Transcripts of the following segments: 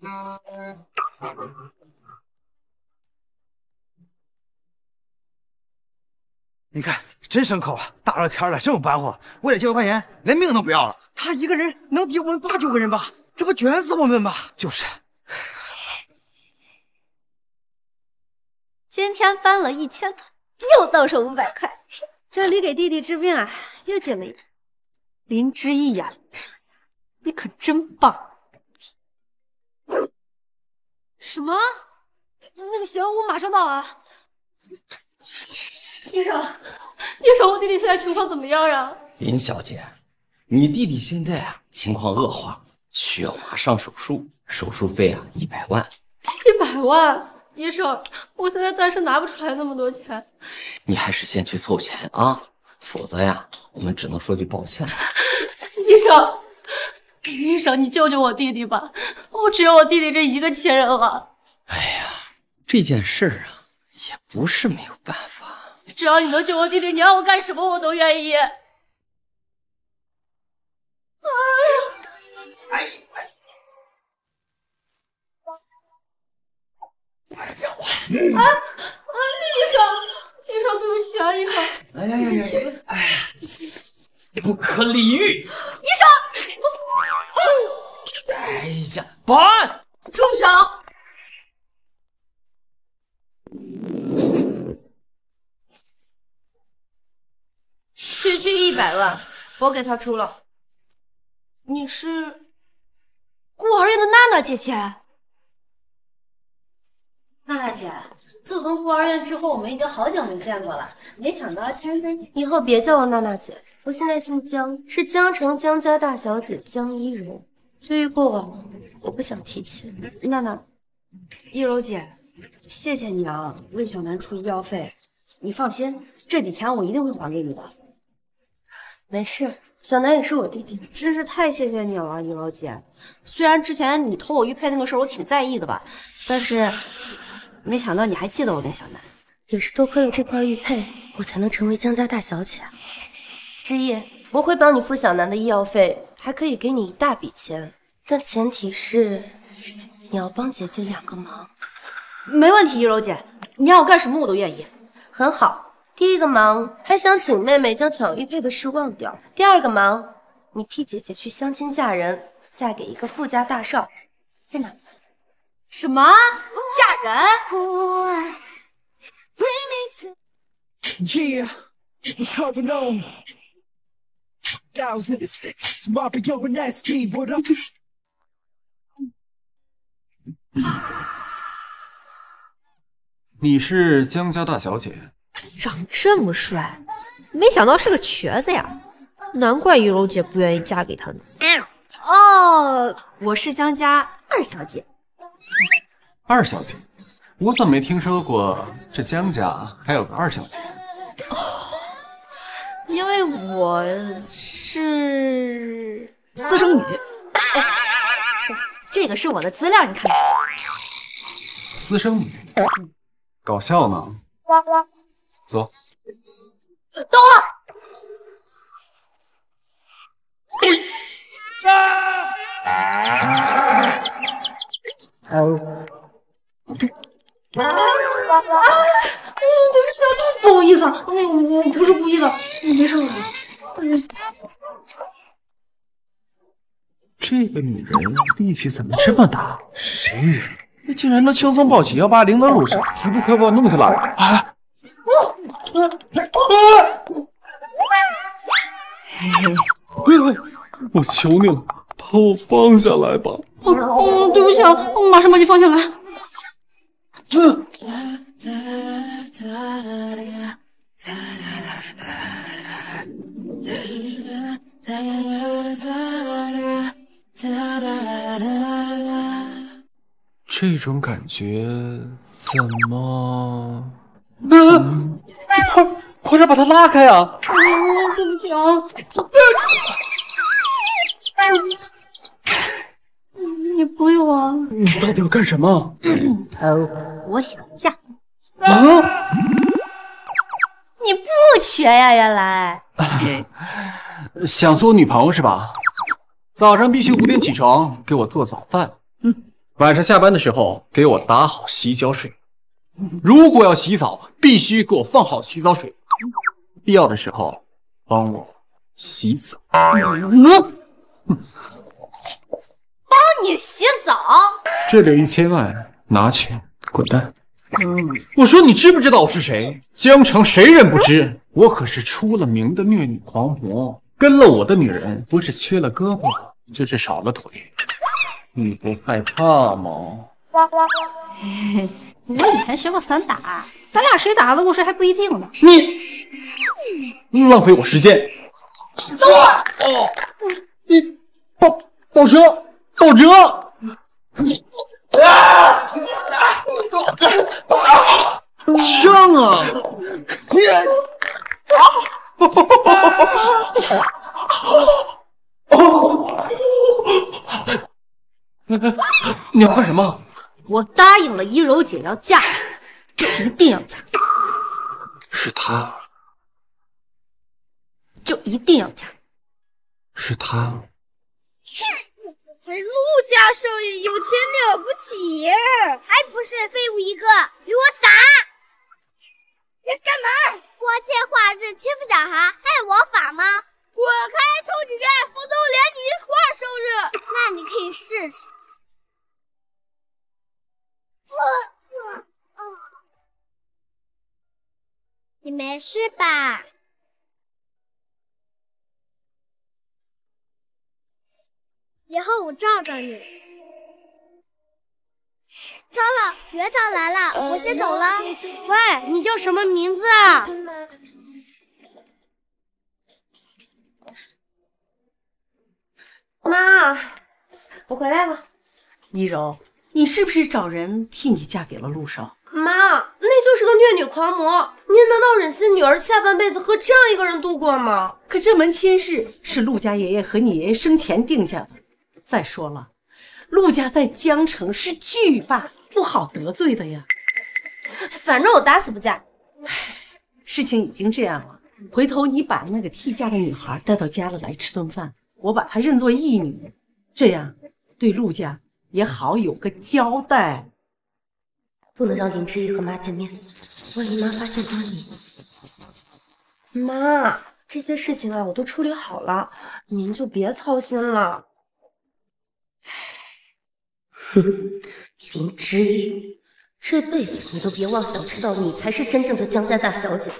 你看，真牲口啊！大热天的这么搬货，为了几百块钱，连命都不要了。他一个人能抵我们八九个人吧？这不卷死我们吧？就是。今天搬了一千桶，又到手五百块。这里给弟弟治病啊，又进了一林之意呀，你可真棒。什么？那个行，我马上到啊。医生，医生，我弟弟现在情况怎么样啊？林小姐，你弟弟现在啊情况恶化，需要马上手术，手术费啊一百万。一百万？医生，我现在暂时拿不出来那么多钱。你还是先去凑钱啊，否则呀，我们只能说句抱歉了。医生，医生，你救救我弟弟吧，我只有我弟弟这一个亲人了。哎呀，这件事儿啊，也不是没有办法。只要你能救我弟弟，你让我干什么我都愿意。哎呀！哎哎！哎呀！啊啊！医生，医生，对不起啊，医生。哎呀呀呀！哎呀！不可理喻！医生！哎呀！保安，住手！区区一百万，我给他出了。你是孤儿院的娜娜姐姐？娜娜姐，自从孤儿院之后，我们已经好久没见过了。没想到今天以后别叫我娜娜姐，我现在姓江，是江城江家大小姐江一柔。对于过往，我不想提起。娜娜，一柔姐，谢谢你啊，为小南出医药费。你放心，这笔钱我一定会还给你的。没事，小南也是我弟弟，真是太谢谢你了，一柔姐。虽然之前你偷我玉佩那个事儿，我挺在意的吧，但是没想到你还记得我跟小南。也是多亏了这块玉佩，我才能成为江家大小姐。之意，我会帮你付小南的医药费，还可以给你一大笔钱，但前提是你要帮姐姐两个忙。没问题，一柔姐，你要我干什么我都愿意。很好。第一个忙，还想请妹妹将抢玉佩的事忘掉。第二个忙，你替姐姐去相亲嫁人，嫁给一个富家大少。在哪？什么？嫁人 你是江家大小姐？长这么帅，没想到是个瘸子呀！难怪玉楼姐不愿意嫁给他呢。哦，我是江家二小姐。二小姐，我怎么没听说过这江家还有个二小姐？哦，因为我是私生女。哎，这个是我的资料，你看。私生女？搞笑呢？走，等会儿。哦，对不起，不好意思，那个我不是故意的，没事了。这个女人力气怎么这么大？谁？你竟然能轻松抱起幺八零的入手，一不快把我弄下来啊！喂喂，我求你了，把我放下来吧！嗯，对不起啊，我马上把你放下来。嗯。这种感觉怎么？嗯，快快点把他拉开啊！对不起啊，女朋友啊！你到底要干什么？哦，我想嫁。啊？你不瘸呀？原来 想做我女朋友是吧？早上必须五点起床给我做早饭。嗯，晚上下班的时候给我打好洗脚水。如果要洗澡，必须给我放好洗澡水。必要的时候帮我洗澡。帮你洗澡？这里有一千万，拿去，滚蛋！嗯我说你知不知道我是谁？江城谁人不知？我可是出了名的虐女狂魔，跟了我的女人，不是缺了胳膊，就是少了腿。你不害怕吗？我以前学过散打，咱俩谁打得过谁还不一定呢。你浪费我时间！哦，你保保哲，保哲！啊！伤啊！天！啊你要干什么？我答应了一柔姐要嫁你，就一定要嫁，是他，就一定要嫁。是他。陆家少爷有钱了不起，还不是废物一个，给我打！你干嘛？光天化日欺负小孩，还有我法吗？滚开，臭乞丐，否则我连你一块收拾。那你可以试试。你没事吧？以后我罩着你。糟了，园长来了，我先走了。喂，你叫什么名字啊？妈，我回来了。一柔，你是不是找人替你嫁给了陆少？妈，那就是个虐女狂魔，您难道忍心女儿下半辈子和这样一个人度过吗？可这门亲事是陆家爷爷和你爷爷生前定下的。再说了，陆家在江城是巨霸，不好得罪的呀。反正我打死不嫁。唉，事情已经这样了，回头你把那个替嫁的女孩带到家里来吃顿饭，我把她认作义女，这样对陆家也好有个交代。不能让林之一和妈见面，万一妈发现端倪。妈，这些事情啊，我都处理好了，您就别操心了。哼，林之意，这辈子你都别妄想知道你才是真正的江家大小姐。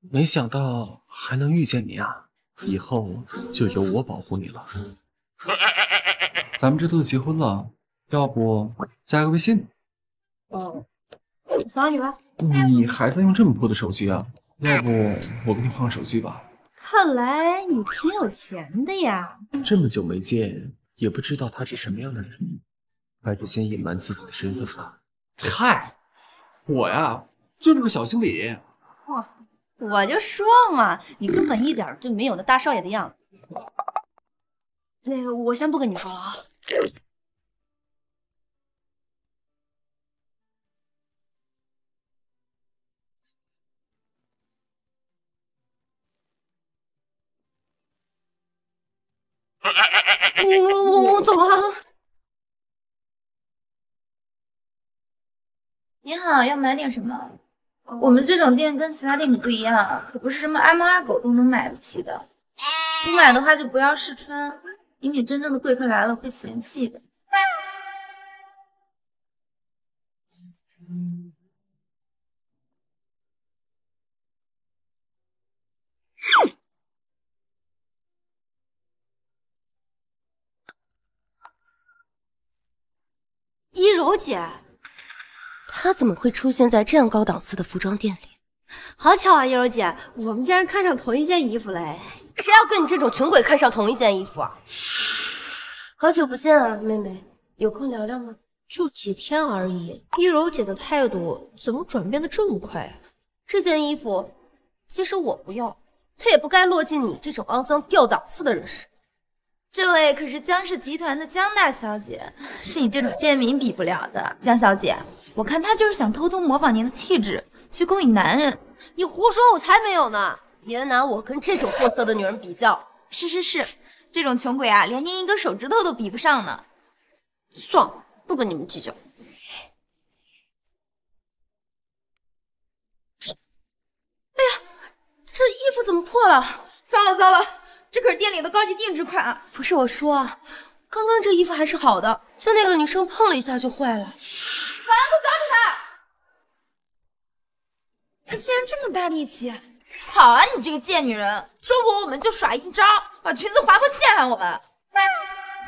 没想到还能遇见你啊！以后就由我保护你了。咱们这都结婚了，要不加个微信？哦，扫你吧。你还在用这么破的手机啊？要不我给你换个手机吧。看来你挺有钱的呀。这么久没见，也不知道他是什么样的人，还是先隐瞒自己的身份吧。嗨，我呀就是个小经理。哇，我就说嘛，你根本一点就没有那大少爷的样子。那个，我先不跟你说了啊。我我我走了。你好，要买点什么？我们这种店跟其他店可不一样啊，可不是什么阿猫阿狗都能买得起的。不买的话就不要试穿，以免真正的贵客来了会嫌弃的。一柔姐，她怎么会出现在这样高档次的服装店里？好巧啊，一柔姐，我们竟然看上同一件衣服嘞！谁要跟你这种穷鬼看上同一件衣服啊？好久不见啊，妹妹，有空聊聊吗？就几天而已，一柔姐的态度怎么转变的这么快啊？这件衣服，即使我不要，它也不该落进你这种肮脏掉档次的人手。这位可是江氏集团的江大小姐，是你这种贱民比不了的。江小姐，我看她就是想偷偷模仿您的气质，去勾引男人。你胡说，我才没有呢！别拿我跟这种货色的女人比较。是是是，这种穷鬼啊，连您一根手指头都比不上呢。算了，不跟你们计较。哎呀这衣服怎么破了？糟了糟了，这可是店里的高级定制款。不是我说啊，刚刚这衣服还是好的，就那个女生碰了一下就坏了。保安，快抓住他！他竟然这么大力气！好啊，你这个贱女人，说不我们就耍阴招，把裙子划破陷害我们。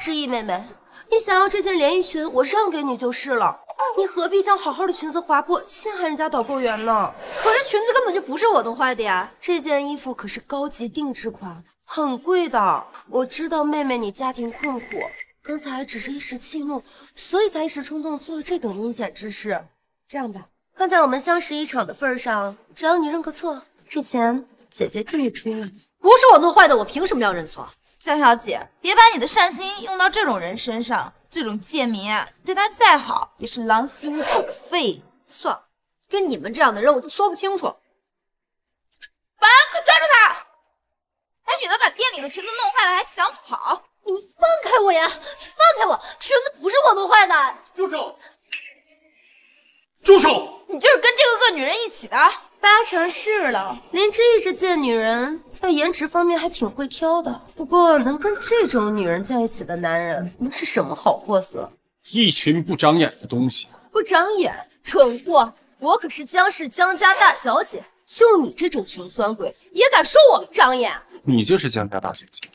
知意妹妹，你想要这件连衣裙，我让给你就是了。你何必将好好的裙子划破，陷害人家导购员呢？可是裙子根本就不是我弄坏的呀！这件衣服可是高级定制款，很贵的。我知道妹妹你家庭困苦，刚才只是一时气怒，所以才一时冲动做了这等阴险之事。这样吧，看在我们相识一场的份上，只要你认个错，这钱姐姐替你出了。不是我弄坏的，我凭什么要认错？江小姐，别把你的善心用到这种人身上。这种贱民啊，对他再好也是狼心狗肺。算了，跟你们这样的人我就说不清楚。保安，快抓住他！他女的把店里的裙子弄坏了，还想跑！你们放开我呀！放开我！裙子不是我弄坏的！住手！住手！你就是跟这个恶女人一起的？八成是了。林芝一直见女人在颜值方面还挺会挑的，不过能跟这种女人在一起的男人，能是什么好货色？一群不长眼的东西！不长眼，蠢货！我可是江氏江家大小姐，就你这种穷酸鬼也敢说我不长眼？你就是江家大小姐，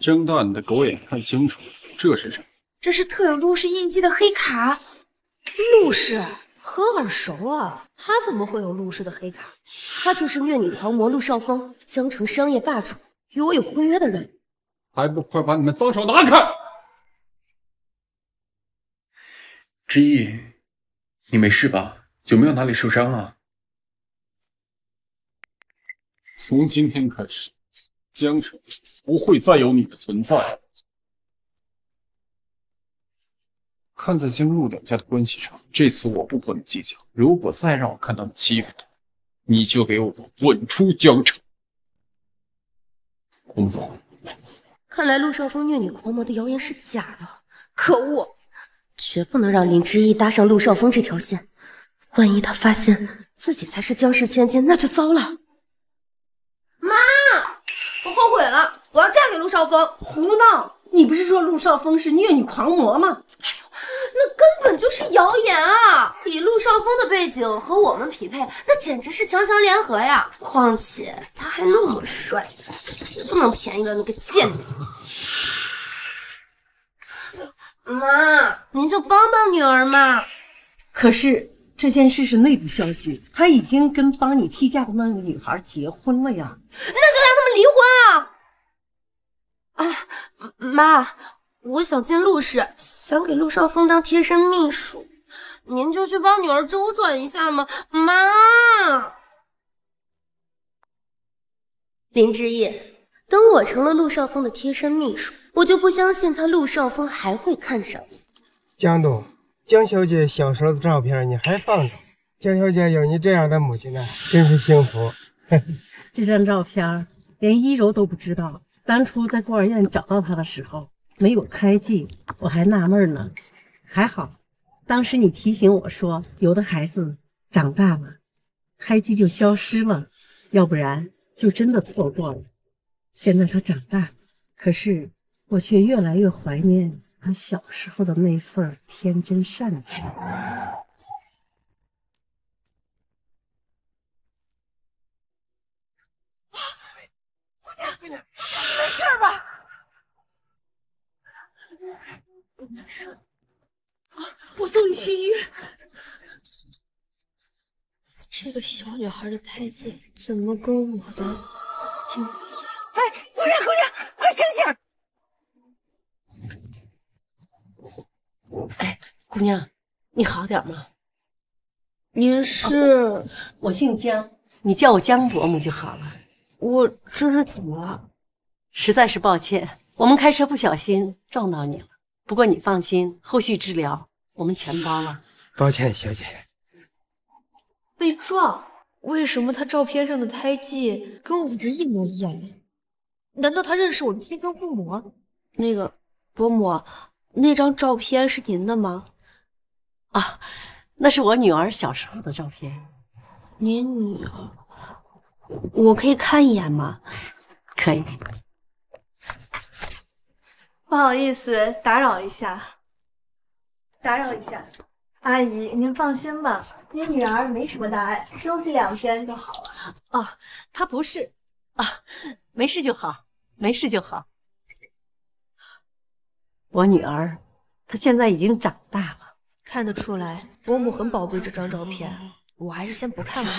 睁大你的狗眼看清楚，这是什么？这是特有陆氏印记的黑卡。陆氏。很耳熟啊，他怎么会有陆氏的黑卡？他就是虐女狂魔陆少峰，江城商业霸主，与我有婚约的人。还不快把你们脏手拿开！知意，你没事吧？有没有哪里受伤啊？从今天开始，江城不会再有你的存在。看在江陆两家的关系上，这次我不和你计较。如果再让我看到你欺负他，你就给我滚出江城！我们走。看来陆少峰虐女狂魔的谣言是假的，可恶！绝不能让林之意搭上陆少峰这条线。万一他发现自己才是江氏千金，那就糟了。后悔了，我要嫁给陆少峰。胡闹！你不是说陆少峰是虐女狂魔吗？哎呦！那根本就是谣言啊！以陆少峰的背景和我们匹配，那简直是强强联合呀！况且他还那么帅，绝不能便宜了那个贱人。妈，您就帮帮女儿嘛！可是这件事是内部消息，他已经跟帮你替嫁的那个女孩结婚了呀。那就让他们离婚啊！啊，妈。我想进陆氏，想给陆少峰当贴身秘书，您就去帮女儿周转一下嘛，妈。林之意，等我成了陆少峰的贴身秘书，我就不相信他陆少峰还会看上你。江董，江小姐小时候的照片你还放着？江小姐有你这样的母亲呢，真是幸福。这张照片连一柔都不知道，当初在孤儿院找到他的时候。没有胎记，我还纳闷呢。还好，当时你提醒我说，有的孩子长大了，胎记就消失了，要不然就真的错过了。现在他长大，可是我却越来越怀念他小时候的那份天真善良。姑娘，姑娘，没事吧？我送你去医院。这个小女孩的胎记怎么跟我的一模一样？哎，姑娘，姑娘，快醒醒！哎，姑娘，你好点吗？您是？我姓江，你叫我江伯母就好了。我这是怎么了？实在是抱歉。我们开车不小心撞到你了，不过你放心，后续治疗我们全包了。抱歉，小姐。被撞？为什么他照片上的胎记跟我的一模一样？难道他认识我们亲生父母？那个伯母，那张照片是您的吗？啊，那是我女儿小时候的照片。您女儿，我可以看一眼吗？可以。不好意思，打扰一下，打扰一下，阿姨，您放心吧，您女儿没什么大碍，休息两天就好了。哦，她不是啊，没事就好，没事就好。我女儿，她现在已经长大了，看得出来，伯母很宝贝这张照片。我还是先不看了，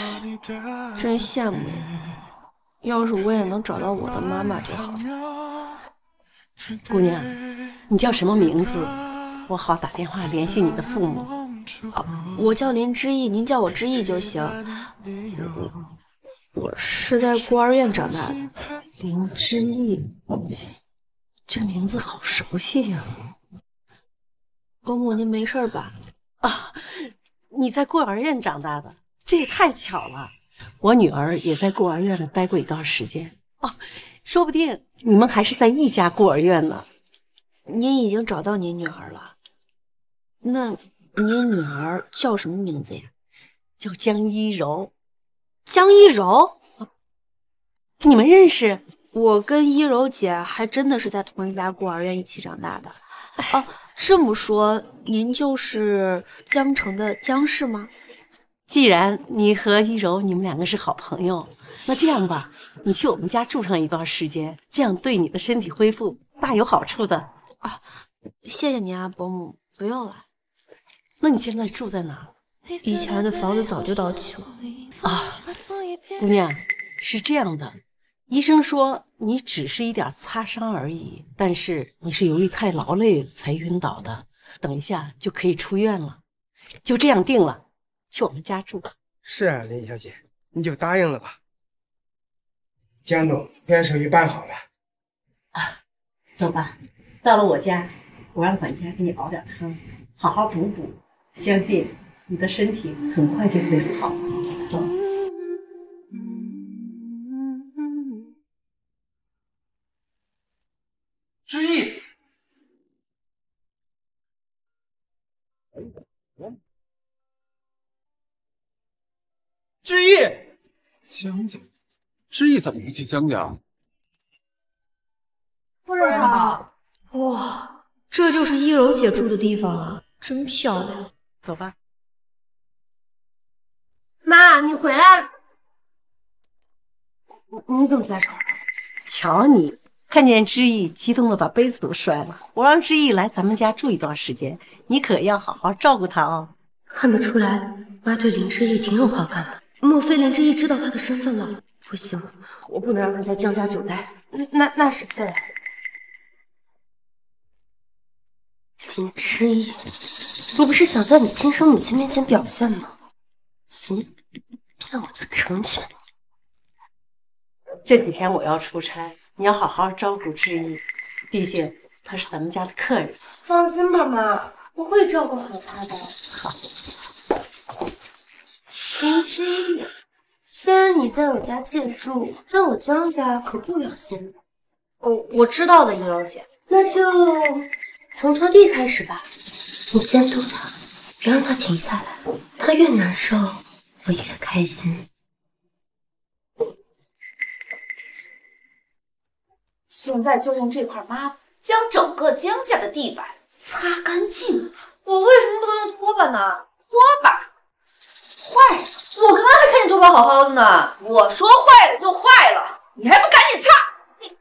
真羡慕呀！要是我也能找到我的妈妈就好。姑娘，你叫什么名字？我好打电话联系你的父母。哦，我叫林之意，您叫我之意就行。我是在孤儿院长大的。林之意，这名字好熟悉呀！伯母，您没事吧？啊。你在孤儿院长大的，这也太巧了。我女儿也在孤儿院里待过一段时间哦，说不定你们还是在一家孤儿院呢。您已经找到您女儿了？那您女儿叫什么名字呀？叫江一柔。江一柔，你们认识？我跟一柔姐还真的是在同一家孤儿院一起长大的。哦。这么说，您就是江城的江氏吗？既然你和一柔你们两个是好朋友，那这样吧，你去我们家住上一段时间，这样对你的身体恢复大有好处的啊！谢谢您啊，伯母，不用了。那你现在住在哪？以前的房子早就到期了啊。姑娘，是这样的。医生说你只是一点擦伤而已，但是你是由于太劳累才晕倒的，等一下就可以出院了。就这样定了，去我们家住。是啊，林小姐，你就答应了吧。江总，办手续办好了。啊，走吧，到了我家，我让管家给你熬点汤，好好补补，相信你的身体很快就恢复好。走。之意，之意，江家，之意怎么会去江家？夫人好。哇，这就是一柔姐住的地方啊，真漂亮。走吧。妈，你回来了。你怎么在这儿？瞧你。看见知意，激动的把杯子都摔了。我让知意来咱们家住一段时间，你可要好好照顾她哦。看得出来，妈对林知意挺有好感的。莫非林知意知道她的身份了？不行，我不能让她在江家久待。那那是自然。林知意，你不是想在你亲生母亲面前表现吗？行，那我就成全你。这几天我要出差。你要好好照顾志毅，毕竟他是咱们家的客人。放心吧，妈，我会照顾好他的。好。林知意，虽然你在我家借住，但我江家可不远心。哦，我知道的，云柔姐。那就从拖地开始吧。你监督他，别让他停下来。他越难受，我越开心。现在就用这块抹布将整个江家的地板擦干净。我为什么不能用拖把呢？拖把坏了，我刚刚还看见拖把好好的呢。我说坏了就坏了，你还不赶紧擦！你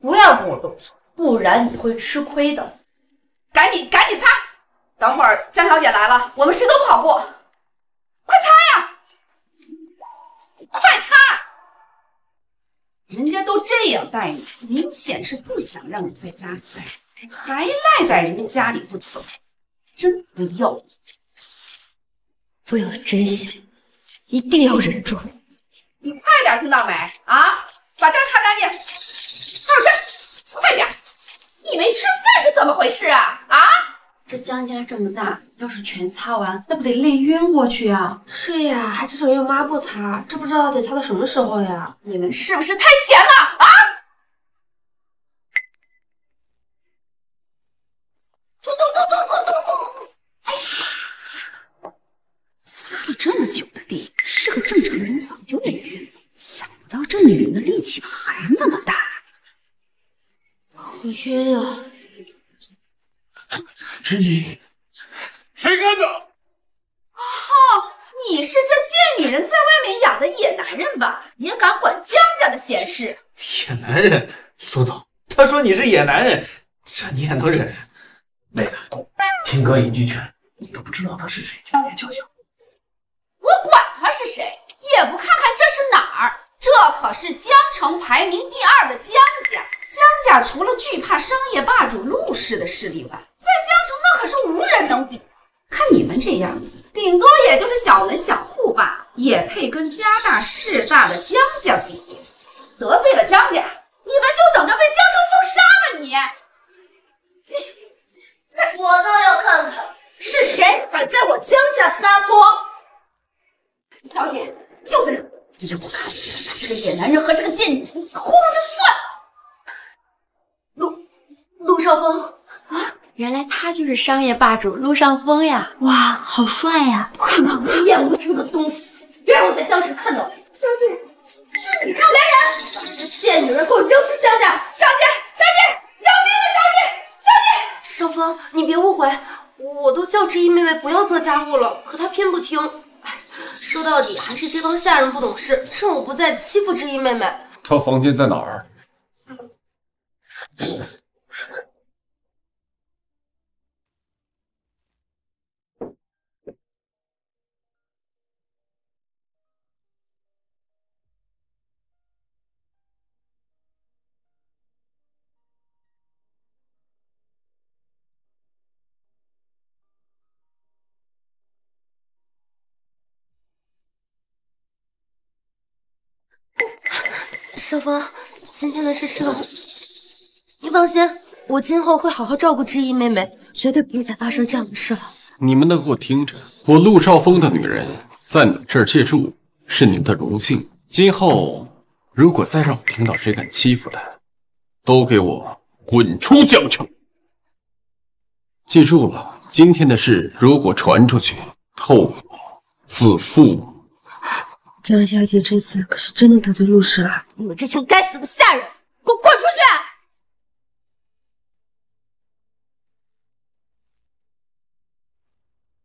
不要跟我动手，不然你会吃亏的。赶紧赶紧擦，等会儿江小姐来了，我们谁都不好过。快擦呀！快擦！人家都这样待你，明显是不想让你在家里待，还赖在人家家里不走，真不要脸！为了真相，一定要忍住。你快点，听到没？啊，把这擦干净！还有这，快点！你没吃饭是怎么回事啊？啊，这江家这么大，要是全擦完，那不得累晕过去啊！是呀，还至少用抹布擦，这不知道得擦到什么时候呀！你们是不是太闲了啊？咚咚咚咚咚咚咚！哎呀，擦了这么久的地，是个正常人早就累晕了。想不到这女人的力气还那么大，好晕啊！之一，谁干的？哦，你是这贱女人在外面养的野男人吧？也敢管江家的闲事？野男人，苏总，他说你是野男人，这你也能忍？妹子，听哥一句劝，你都不知道他是谁，就别叫嚣。我管他是谁，也不看看这是哪儿。这可是江城排名第二的江家，江家除了惧怕商业霸主陆氏的势力外，在江城那可是无人能比。看你们这样子，顶多也就是小门小户罢，也配跟家大势大的江家比？得罪了江家，你们就等着被江城封杀吧！你，你 我倒要看看是谁敢在我江家撒泼！小姐，就是你，让我看这个野男人和这个贱女人糊弄就算了。陆陆少峰啊，原来他就是商业霸主陆少峰呀！哇，好帅呀！不可能，我厌恶这个东西，别让我在江城看到你。小姐，是你看来人，把这贱女人给我扔出江家！小姐，小姐，饶命啊！小姐，小姐。少峰，你别误会，我都叫知意妹妹不要做家务了，可她偏不听。哎，说到底还是这帮下人不懂事，趁我不在欺负知意妹妹。她房间在哪儿？少峰，今天的事是你放心，我今后会好好照顾知意妹妹，绝对不会再发生这样的事了。你们都给我听着，我陆少峰的女人在你这儿借住是你们的荣幸。今后如果再让我听到谁敢欺负她，都给我滚出江城！记住了，今天的事如果传出去，后果自负。江小姐这次可是真的得罪陆氏了，你们这群该死的下人，给我滚出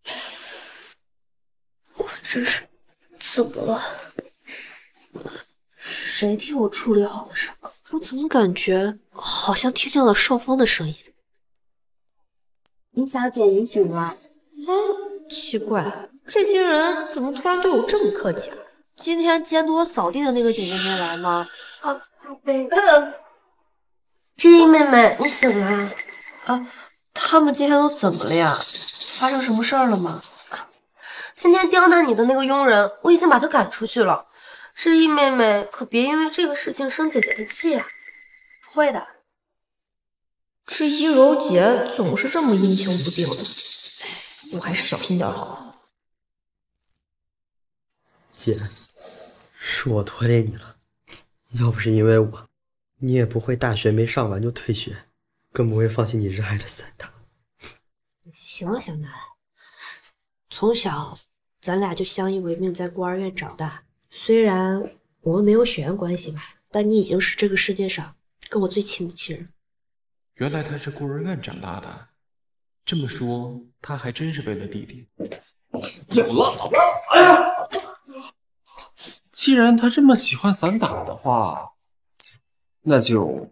去！我这是怎么了？谁替我处理好了伤口？我怎么感觉好像听见了少峰的声音？林小姐，你醒了？哎，奇怪，这些人怎么突然对我这么客气啊？今天监督我扫地的那个姐姐没来吗？啊，知音妹妹，你醒了？啊，他们今天都怎么了呀？发生什么事儿了吗？今天刁难你的那个佣人，我已经把他赶出去了。知意妹妹，可别因为这个事情生姐姐的气啊！不会的。这一柔姐总是这么阴晴不定的，我还是小心点好。姐，是我拖累你了。要不是因为我，你也不会大学没上完就退学，更不会放弃你热爱的散打。行了，小南，从小咱俩就相依为命，在孤儿院长大。虽然我们没有血缘关系吧，但你已经是这个世界上跟我最亲的亲人。原来他是孤儿院长大的，这么说他还真是为了弟弟。有了，哎呀！既然他这么喜欢散打的话，那就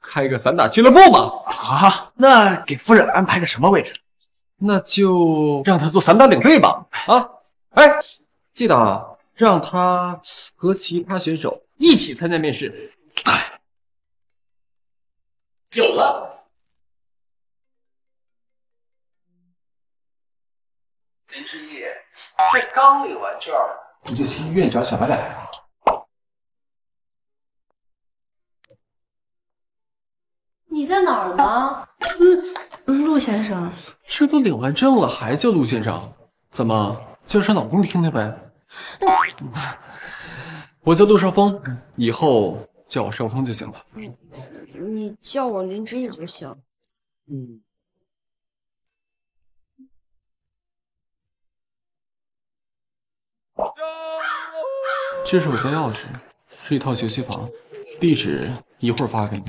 开个散打俱乐部吧。啊，那给夫人安排个什么位置？那就让他做散打领队吧。啊，哎，记得啊。让他和其他选手一起参加面试。哎有了，林之毅，这刚领完证，你就去医院找小白脸了？你在哪儿呢？嗯，陆陆先生。这都领完证了，还叫陆先生？怎么叫声老公听听呗？我叫陆少峰，以后叫我少峰就行了。你叫我林之意就行。嗯。这是我家钥匙，是一套学区房，地址一会儿发给你。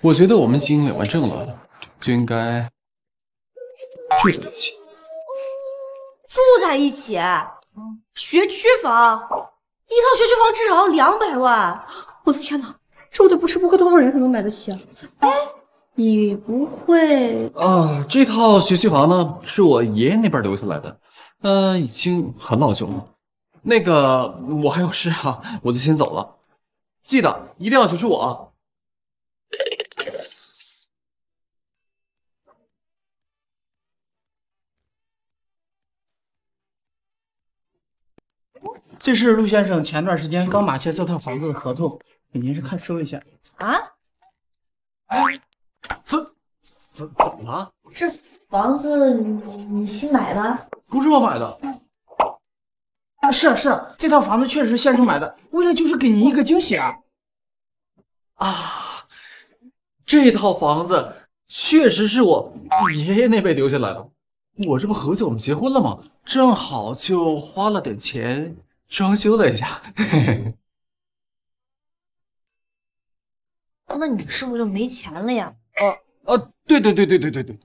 我觉得我们已经领完证了，就应该住在一起。住在一起？学区房，一套学区房至少要两百万。我的天哪，这我得不吃不喝多少人才能买得起啊？哎，你不会……啊，这套学区房呢，是我爷爷那边留下来的，嗯，已经很老旧了。那个，我还有事啊，我就先走了。记得一定要求助我啊！这是陆先生前段时间刚买下这套房子的合同，给您是看收一下。啊？哎，怎怎怎么了？这房子你你新买的？不是我买的。啊，是是，这套房子确实是现成买的，为了就是给您一个惊喜啊！啊，这套房子确实是我爷爷那辈留下来的，我这不合计我们结婚了吗？正好就花了点钱装修了一下。嘿嘿那你是不是就没钱了呀？啊啊，对对对对对对对。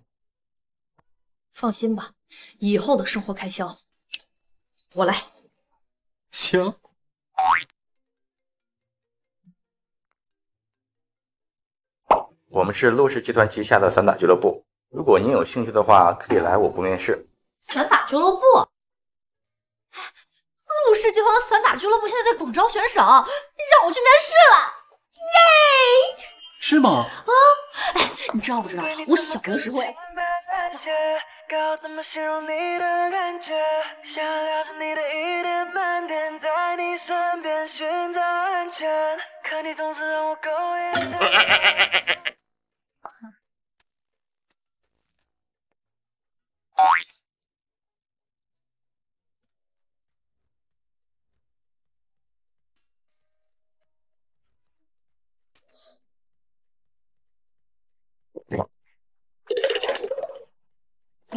放心吧，以后的生活开销我来。行，我们是陆氏集团旗下的散打俱乐部。如果您有兴趣的话，可以来我部面试。散打俱乐部，陆氏集团的散打俱乐部现在在广招选手，让我去面试了，耶！是吗？啊，哎，你知道不知道？我小的时候 呀。该怎么形容你的感觉？想要着你的一点半点，在你身边寻找安全，可你总是让我苟延。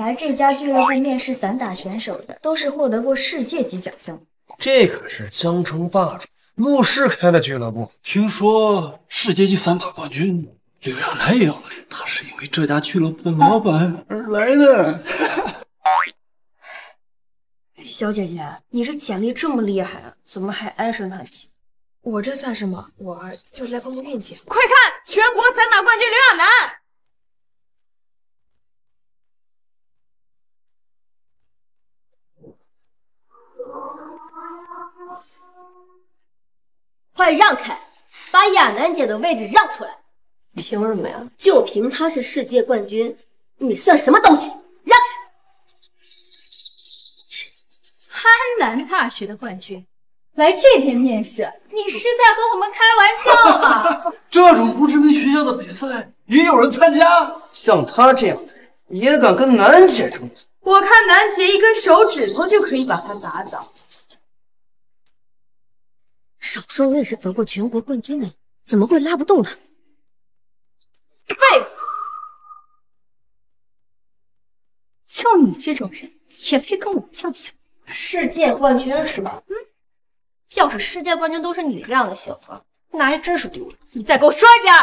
来这家俱乐部面试散打选手的，都是获得过世界级奖项。这可是江城霸主陆氏开的俱乐部，听说世界级散打冠军刘亚楠也要来，他是因为这家俱乐部的老板而来的。小姐姐，你这简历这么厉害，啊怎么还唉声叹气？我这算什么？我就是来碰碰运气。快看，全国散打冠军刘亚楠！快让开，把亚楠姐的位置让出来！凭什么呀？就凭她是世界冠军，你算什么东西？让开！哈南大学的冠军来这边面试，你是在和我们开玩笑吧？这种不知名学校的比赛也有人参加？像他这样的人也敢跟楠姐争？我看楠姐一根手指头就可以把他打倒。少说我也是得过全国冠军的人，怎么会拉不动他？废物！就你这种人，也配跟我叫嚣？世界冠军是吧？嗯，要是世界冠军都是你这样的性格，那还真是丢人。你再给我说一遍！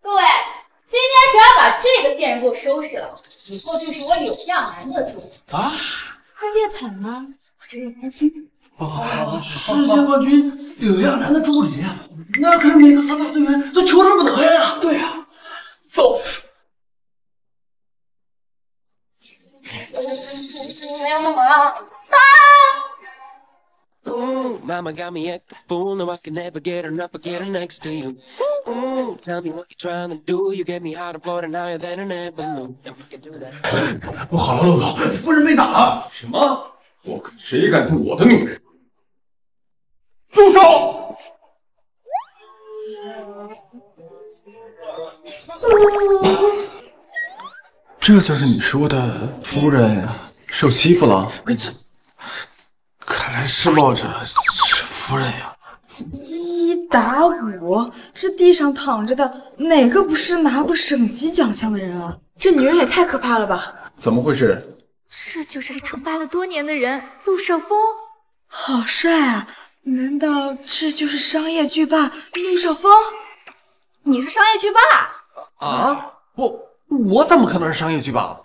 各位，今天谁要把这个贱人给我收拾了，以后就是我柳亚楠的主啊！他越惨呢，我真是担心。啊！世界冠军柳亚楠的助理，那可是每个散打队员都求之不得呀！对呀，走。got me acting fool, no I can never get enough of getting next to you. Ooh, tell me what you're trying to do, you get me hot and floating higher than an air balloon. And we can do that. 不好了，陆总，夫人被打了。什么？我看谁敢动我的女人！住手！这就是你说的夫人受欺负了？这看来施暴者是夫人呀。一打五，这地上躺着的哪个不是拿过省级奖项的人啊？这女人也太可怕了吧！怎么回事？这就是个崇拜了多年的人陆少峰，好帅啊！难道这就是商业巨霸陆少峰？你是商业巨霸？啊，我我怎么可能是商业巨霸？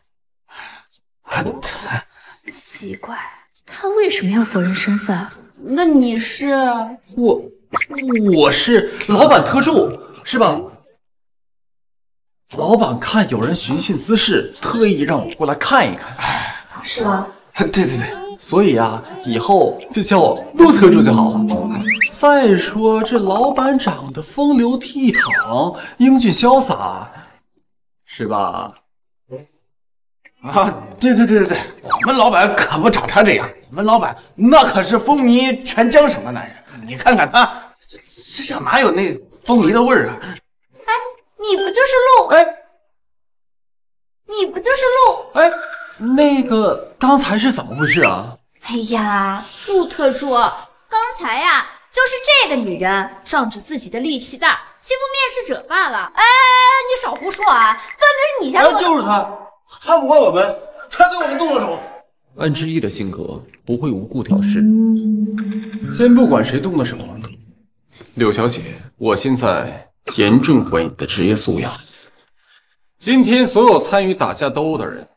奇怪，他为什么要否认身份？那你是我，我是老板特助，是吧？老板看有人寻衅滋事，特意让我过来看一看，是吗？对 对对，所以啊，以后就叫我陆特助就好了。再说这老板长得风流倜傥、英俊潇洒，是吧？啊，对对对对对，我们老板可不长他这样，我们老板那可是风靡全江省的男人。你看看他，这身上哪有那风靡的味儿啊？哎，你不就是陆？哎，你不就是陆？哎，那个刚才是怎么回事啊？哎呀，陆特助，刚才呀，就是这个女人仗着自己的力气大，欺负面试者罢了。哎，你少胡说啊，分明是你家陆。就是他，他不管我们，他对我们动了手。安之意的性格不会无故挑事。先不管谁动的手，柳小姐，我现在严重怀疑你的职业素养。今天所有参与打架斗殴的人，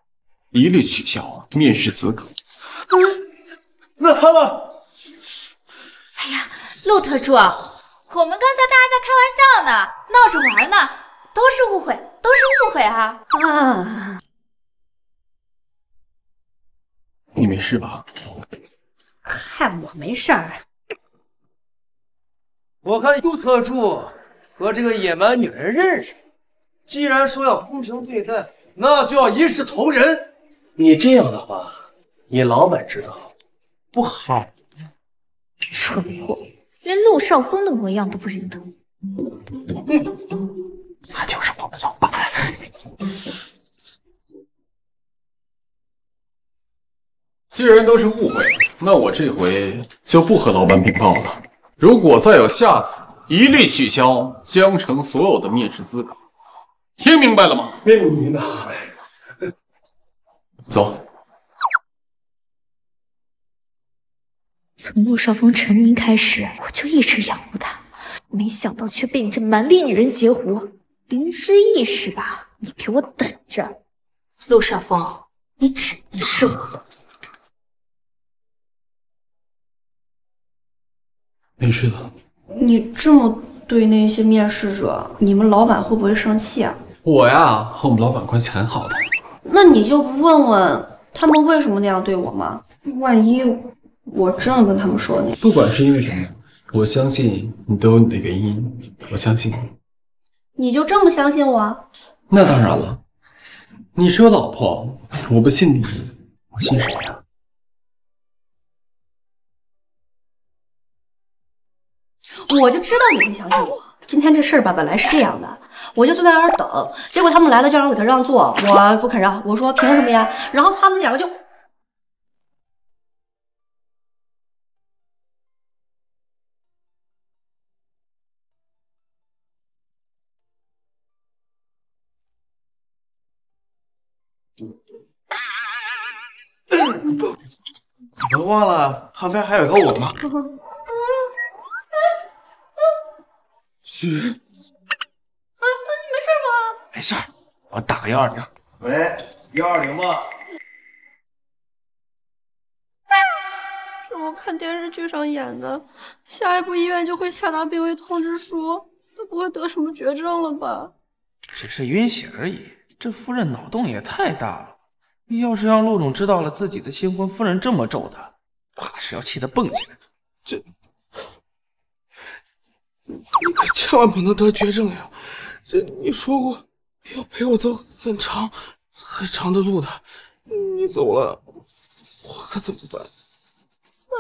一律取消面试资格。那他们？哎呀，陆特助，我们刚才大家在开玩笑呢，闹着玩呢，都是误会，都是误会啊啊！你没事吧？看我没事儿。我看陆特助和这个野蛮女人认识，既然说要公平对待，那就要一视同仁。你这样的话，你老板知道不好。蠢货，连陆少峰的模样都不认得。他就是我们老板。既然都是误会，那我这回就不和老板禀报了。如果再有下次，一律取消江城所有的面试资格。听明白了吗？明白。走。从陆少峰成名开始，我就一直仰慕他，没想到却被你这蛮力女人截胡。林之意是吧？你给我等着！陆少峰，你只能是我的。没事的。你这么对那些面试者，你们老板会不会生气啊？我呀，和我们老板关系很好的。那你就不问问他们为什么那样对我吗？万一我真的跟他们说你，不管是因为什么，我相信你都有你的原因。我相信你。你就这么相信我？那当然了，你是我老婆，我不信你，我信谁呀？我就知道你会相信我。今天这事儿吧，本来是这样的，我就坐在那儿等，结果他们来了，就让我给他让座，我不肯让，我说凭什么呀？然后他们两个就。你们忘了旁边还有个我吗？是。没事，我打个幺二零。喂，幺二零吗？是我看电视剧上演的，下一步医院就会下达病危通知书，他不会得什么绝症了吧？只是晕血而已。这夫人脑洞也太大了，要是让陆总知道了自己的新婚夫人这么咒他，怕是要气得蹦起来。这，你可千万不能得绝症呀！这你说过要陪我走很长很长的路的，你走了，我可怎么办？啊，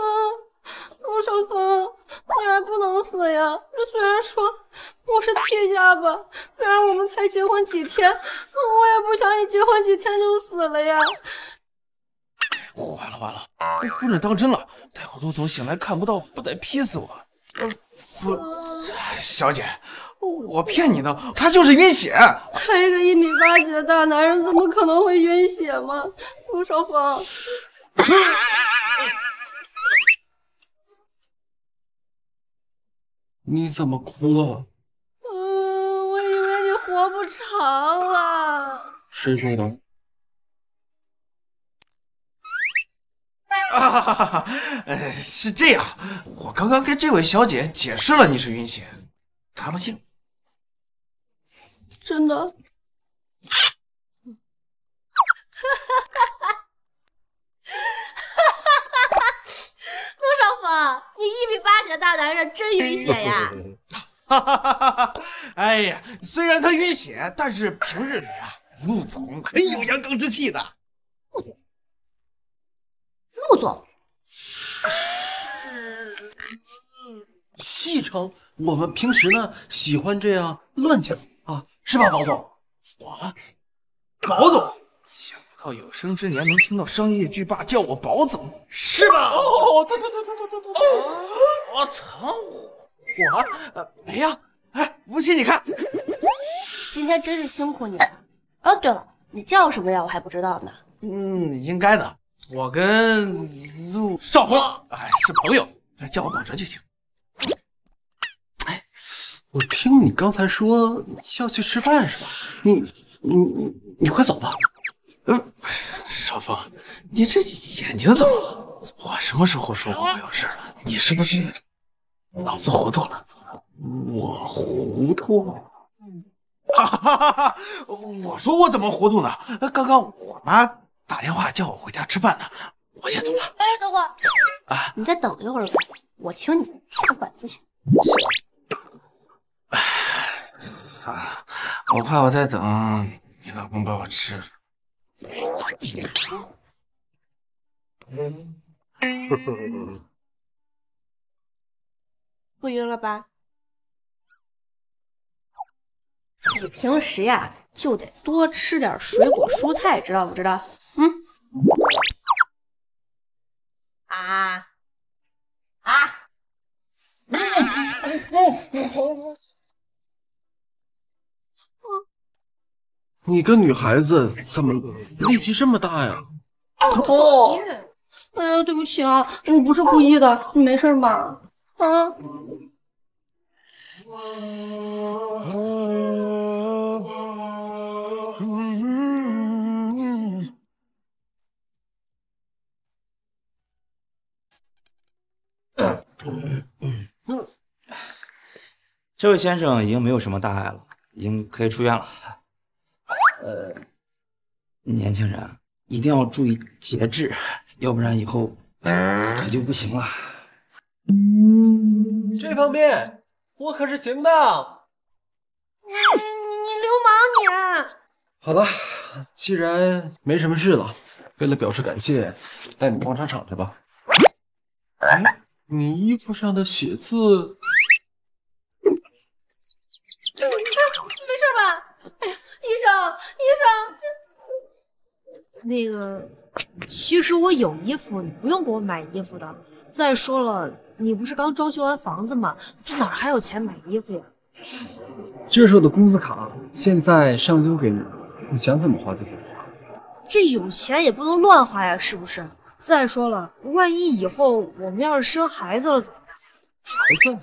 陆少峰，你还不能死呀！这虽然说我是替家吧，虽然我们才结婚几天，我也不想你结婚几天就死了呀！完了完了，被夫人当真了，待会陆总醒来看不到，不得劈死我！呃，夫小姐，我骗你的，他就是晕血。他一个一米八几的大男人，怎么可能会晕血吗？陆少峰。你怎么哭了？嗯，我以为你活不长了。谁说的？啊哈哈哈！呃，是这样，我刚刚跟这位小姐解释了你是晕血，她不信。真的？哈哈哈哈！陆少峰，你一米八几的大男人真晕血呀！哈哈哈哈！哎呀，虽然他晕血，但是平日里啊，陆总很有阳刚之气的。陆总，陆总戏称我们平时呢喜欢这样乱讲啊，是吧，宝总？我，宝总，想不到有生之年能听到商业巨霸叫我宝总，是吧？哦，对对对对对对对，我操，我呃没呀，哎，不信你看，今天真是辛苦你了。哦，对了，你叫什么呀？我还不知道呢。嗯，应该的。我跟陆少峰哎是朋友，叫我宝哲就行。哎，我听你刚才说要去吃饭是吧？你你你你快走吧。嗯，少峰，你这眼睛怎么了？我什么时候说过我有事了？你是不是脑子糊涂了？我糊涂？哈哈哈哈！我说我怎么糊涂呢？刚刚我妈。打电话叫我回家吃饭呢，我先走了。哎，等会儿啊，你再等一会儿吧，我请你下馆子去。哎，算了，我怕我再等你老公把我吃了。不晕了吧？你平时呀就得多吃点水果蔬菜，知道不知道？嗯啊啊！你个女孩子怎么力气这么大呀？哦！哎呀，对不起啊，我不是故意的，你没事吧？啊？这位先生已经没有什么大碍了，已经可以出院了。呃，年轻人一定要注意节制，要不然以后可就不行了。这方面我可是行的。你你流氓你！好了，既然没什么事了，为了表示感谢，带你逛商场去吧。哎，你衣服上的血渍。没事吧？哎呀，医生，医生，那个，其实我有衣服，你不用给我买衣服的。再说了，你不是刚装修完房子吗？这哪还有钱买衣服呀？这是我的工资卡，现在上交给你，你想怎么花就怎么花。这有钱也不能乱花呀，是不是？再说了，万一以后我们要是生孩子了怎么办？孩子？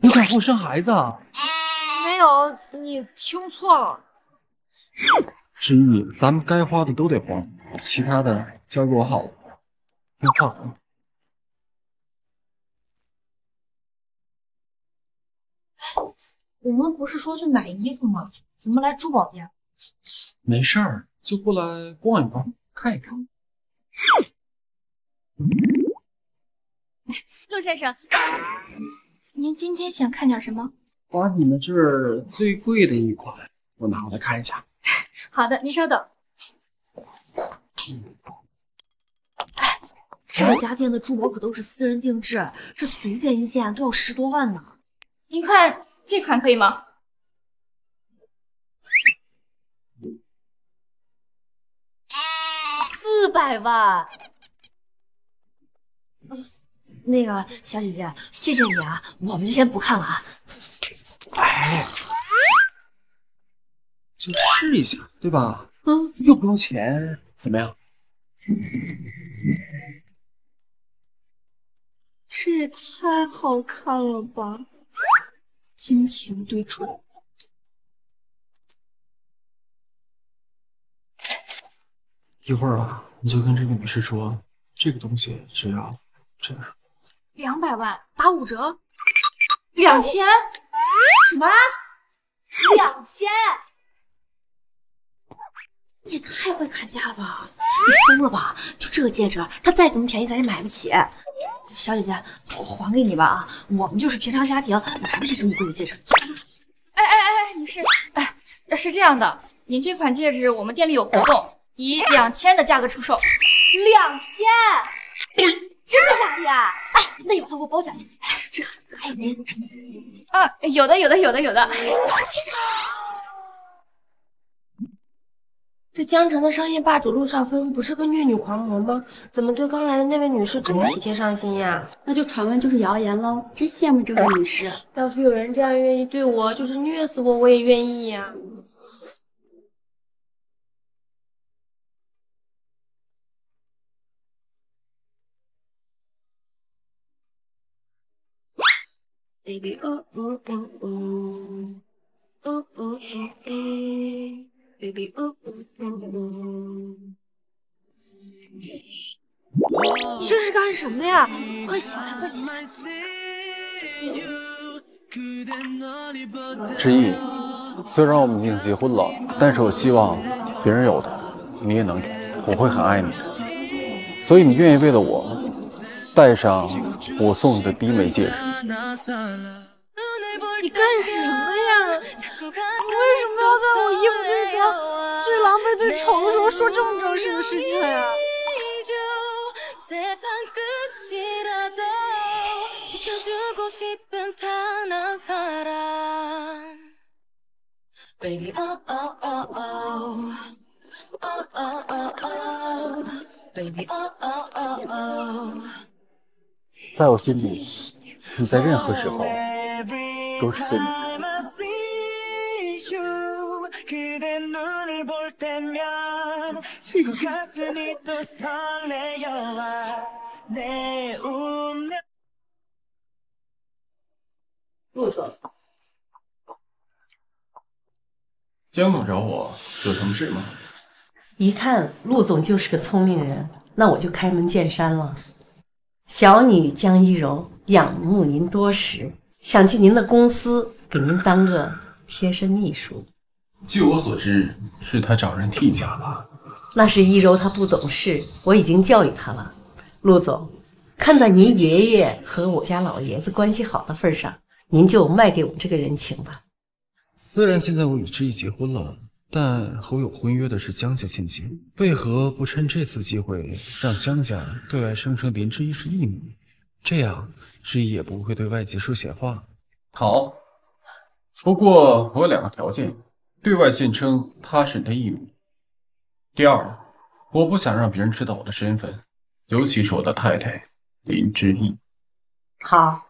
你想给我生孩子啊？没有，你听错了。志毅，咱们该花的都得花，其他的交给我好了。别怕。我们不是说去买衣服吗？怎么来珠宝店？没事儿，就过来逛一逛，看一看。陆先生，您今天想看点什么？把你们这儿最贵的一款我拿过来看一下。好的，您稍等。哎这家店的珠宝可都是私人定制，这随便一件都要十多万呢。您看这款可以吗？四百万。那个小姐姐，谢谢你啊，我们就先不看了啊。哎，就试一下，对吧？嗯，又不用钱，怎么样？这也太好看了吧！金钱对准。一会儿啊，你就跟这个女士说，这个东西只要这样。两百万打五折，两千？什么？两千？你也太会砍价了吧！你疯了吧？就这个戒指，它再怎么便宜，咱也买不起。小姐姐，我还给你吧啊！我们就是平常家庭，买不起这么贵的戒指。哎哎哎哎，女士，哎，是这样的，您这款戒指我们店里有活动，以两千的价格出售。两千？真的假的呀？哎，那你把它我包奖励。这还有呢？啊，有的有的有的有的。这江城的商业霸主陆少峰不是个虐女狂魔吗？怎么对刚来的那位女士这么体贴上心呀？那就传闻就是谣言喽。真羡慕这位女士。要是有人这样愿意对我，就是虐死我我也愿意呀。Baby, oh, oh, oh, oh. Oh, oh, oh, oh. Baby, oh, oh, oh, oh. 这是干什么呀？快起来，快起来！之意，虽然我们已经结婚了，但是我希望别人有的你也能有，我会很爱你的。所以你愿意为了我戴上我送你的低眉戒指？你干什么呀？你为什么要在我衣服对象最狼狈、最丑的时候说这么正式的事情呀？세 在我心里，你在任何时候都是最美。陆总，江总找我有什么事吗？一看陆总就是个聪明人，那我就开门见山了。小女江一柔仰慕您多时，想去您的公司给您当个贴身秘书。据我所知，是他找人替嫁吧？那是一柔她不懂事，我已经教育她了。陆总，看在您爷爷和我家老爷子关系好的份上，您就卖给我们这个人情吧。虽然现在我与之意结婚了，但和我有婚约的是江家千金，为何不趁这次机会让江家对外声称林之意是义母？这样之意也不会对外界说闲话。好，不过我有两个条件：对外宣称她是你的义母；第二，我不想让别人知道我的身份，尤其是我的太太林之意。好，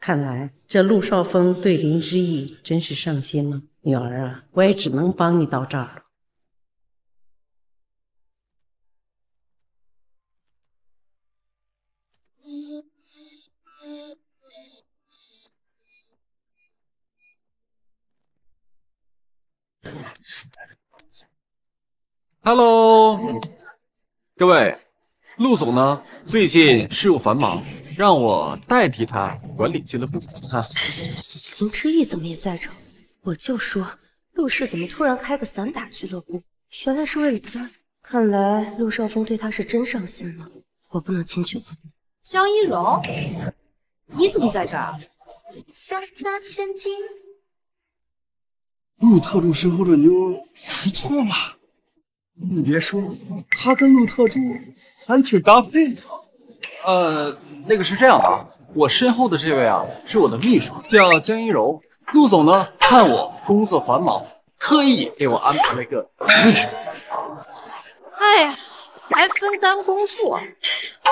看来这陆少峰对林之意真是上心了。女儿啊，我也只能帮你到这儿了。Hello，各位，陆总呢？最近事务繁忙，让我代替他管理俱乐部啊。林之意怎么也在这？我就说陆氏怎么突然开个散打俱乐部？原来是为了他。看来陆少峰对他是真上心了，我不能轻举妄动。江一柔，你怎么在这儿？江家千金陆特助身后的妞不错嘛，你别说，她跟陆特助还挺搭配的。呃，那个是这样的啊，我身后的这位啊是我的秘书，叫江一柔。陆总呢看我工作繁忙，特意给我安排了一个秘书。哎呀，还分担工作，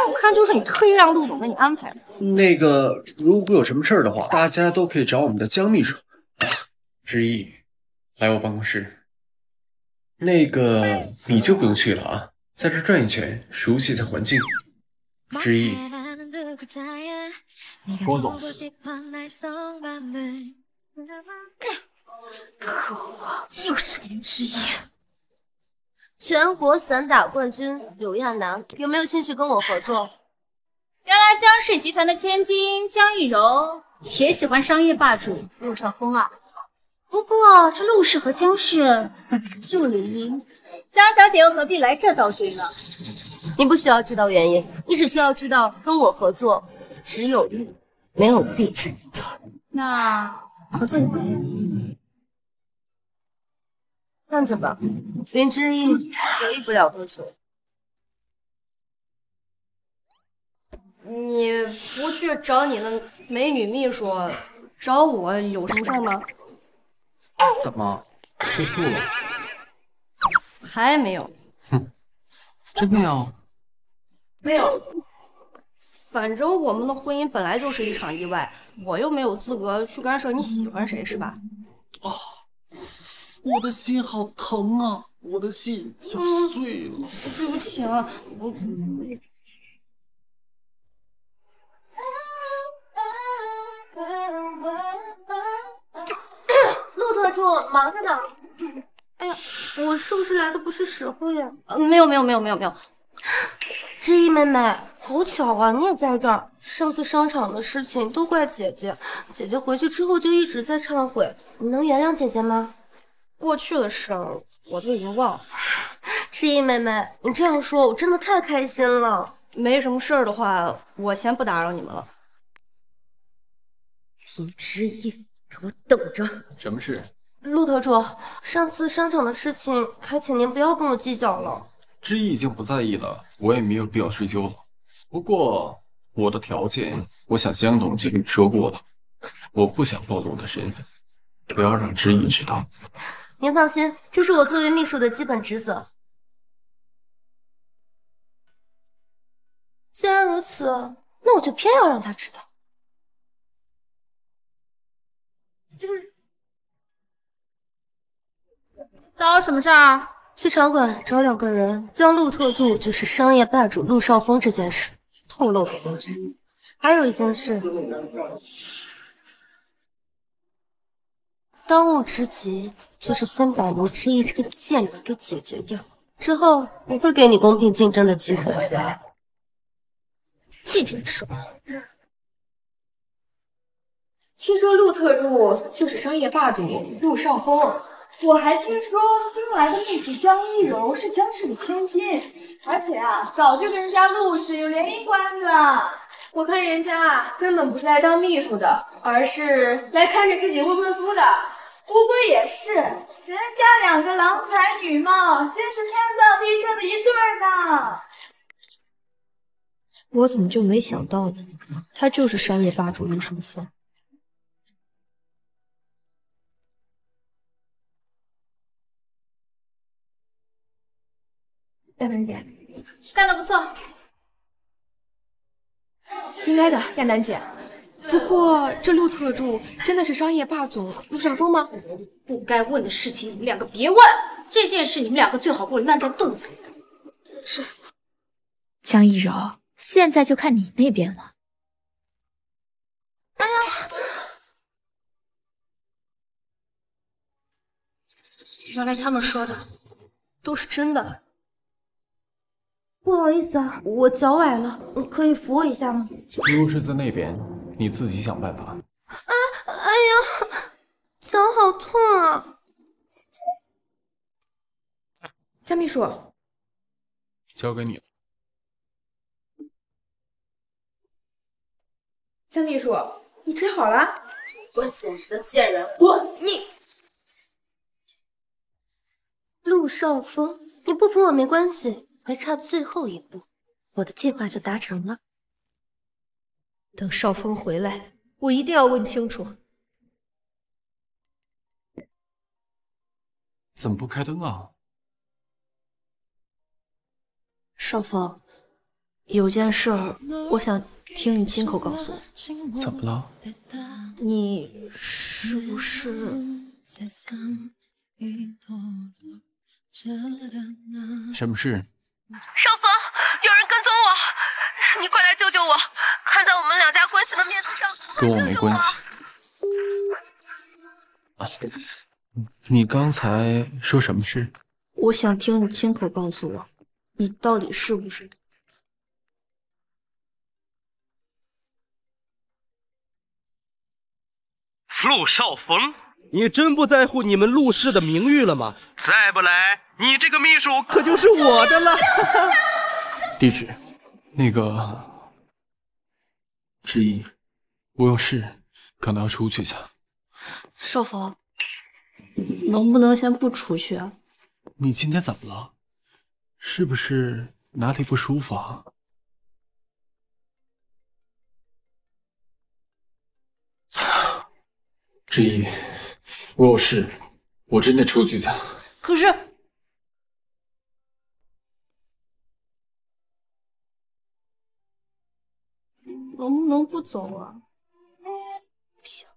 我看就是你特意让陆总给你安排的。那个，如果有什么事儿的话，大家都可以找我们的江秘书。之意，来我办公室。那个，你就不用去了啊，在这转一圈，熟悉一下环境。之意，郭总。可恶，又是林之一！全国散打冠军柳亚楠，有没有兴趣跟我合作？原来江氏集团的千金江玉柔也喜欢商业霸主陆少峰啊。不过这陆氏和江氏本来就联姻，江小姐又何必来这倒追呢？你不需要知道原因，你只需要知道跟我合作只有利没有弊。那合作的看着吧，林之意得意不了多久。你不去找你的美女秘书，找我有什么事儿吗？怎么吃醋了？才没有，哼真的呀？没有。反正我们的婚姻本来就是一场意外，我又没有资格去干涉你喜欢谁，是吧？哦，我的心好疼啊！我的心要碎了。对不起啊，我。陆特助忙着呢。哎呀，我是不是来的不是时候呀？呃，没有没有没有没有没有。知意妹妹，好巧啊，你也在这儿。上次商场的事情都怪姐姐，姐姐回去之后就一直在忏悔。你能原谅姐姐吗？过去的事儿我都已经忘了。知意妹妹，你这样说，我真的太开心了。没什么事儿的话，我先不打扰你们了。林知意，给我等着！什么事？陆特助，上次商场的事情，还请您不要跟我计较了。知意已经不在意了，我也没有必要追究了。不过我的条件，我想江总就跟你说过了，我不想暴露我的身份，不要让知意知道。您放心，这是我作为秘书的基本职责。既然如此，那我就偏要让他知道。找我什么事儿？去场馆找两个人，将陆特助就是商业霸主陆少峰这件事透露给陆之一。还有一件事，当务之急就是先把卢之一这个贱人给解决掉，之后我会给你公平竞争的机会。记住说。听说陆特助就是商业霸主陆少峰。我还听说新来的秘书张一柔是江氏的千金，而且啊，早就跟人家陆氏有联姻关系了。我看人家啊，根本不是来当秘书的，而是来看着自己未婚夫的。乌龟也是，人家两个郎才女貌，真是天造地设的一对呢。我怎么就没想到呢？他就是商业霸主陆少峰。亚楠姐，干得不错，应该的，亚楠姐。不过这陆特助真的是商业霸总陆少峰吗？不该问的事情你们两个别问，这件事你们两个最好给我烂在肚子里。是。江一柔，现在就看你那边了。哎呀，原来他们说的都是真的。不好意思啊，我脚崴了，可以扶我一下吗？陆氏在那边，你自己想办法。啊！哎呀，脚好痛啊！江秘书，交给你了。江秘书，你腿好了？管闲事的贱人，滚！你陆少峰，你不服我没关系。还差最后一步，我的计划就达成了。等少峰回来，我一定要问清楚。怎么不开灯啊？少峰，有件事儿，我想听你亲口告诉我。怎么了？你是不是？什么事？少峰，有人跟踪我，你快来救救我！看在我们两家关系的面子上，跟我没关系。啊，你刚才说什么事？我想听你亲口告诉我，你到底是不是？陆少峰，你真不在乎你们陆氏的名誉了吗？再不来，你这个秘书可就是我的了。地址，那个之一，我有事，可能要出去一下。少峰，能不能先不出去啊？你今天怎么了？是不是哪里不舒服啊？之一，我有事，我真的出去一下。可是，能不能不走啊？不行，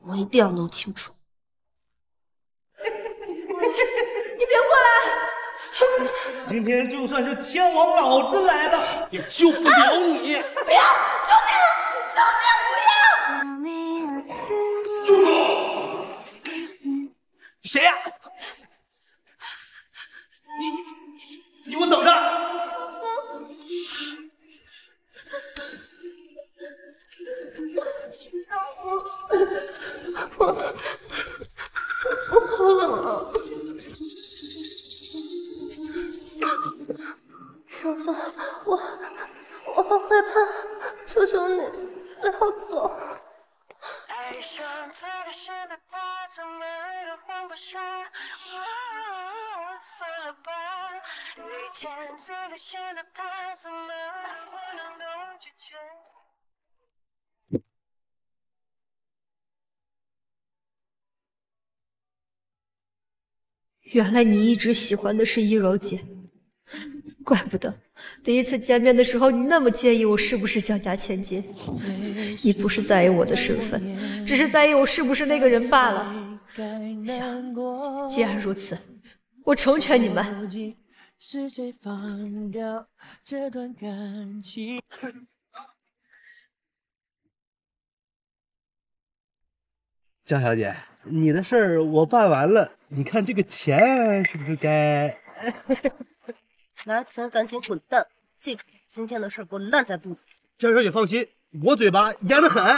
我一定要弄清楚。你别过来！今天就算是天王老子来了，也救不了你！不要！救命！救命！谁呀、你你给我等着！我我好冷啊！少峰，我我好害怕，求求你不要走。爱上最危险的他，怎么都放不下。我算了吧，遇见最危险的他，怎么不能够拒绝？原来你一直喜欢的是一柔姐，怪不得第一次见面的时候你那么介意我是不是江家千金。你不是在意我的身份，只是在意我是不是那个人罢了。行，既然如此，我成全你们。是谁放掉这段感情？江小姐，你的事儿我办完了，你看这个钱是不是该？拿钱赶紧滚蛋！记住，今天的事给我烂在肚子里。江小姐放心，我嘴巴严得很。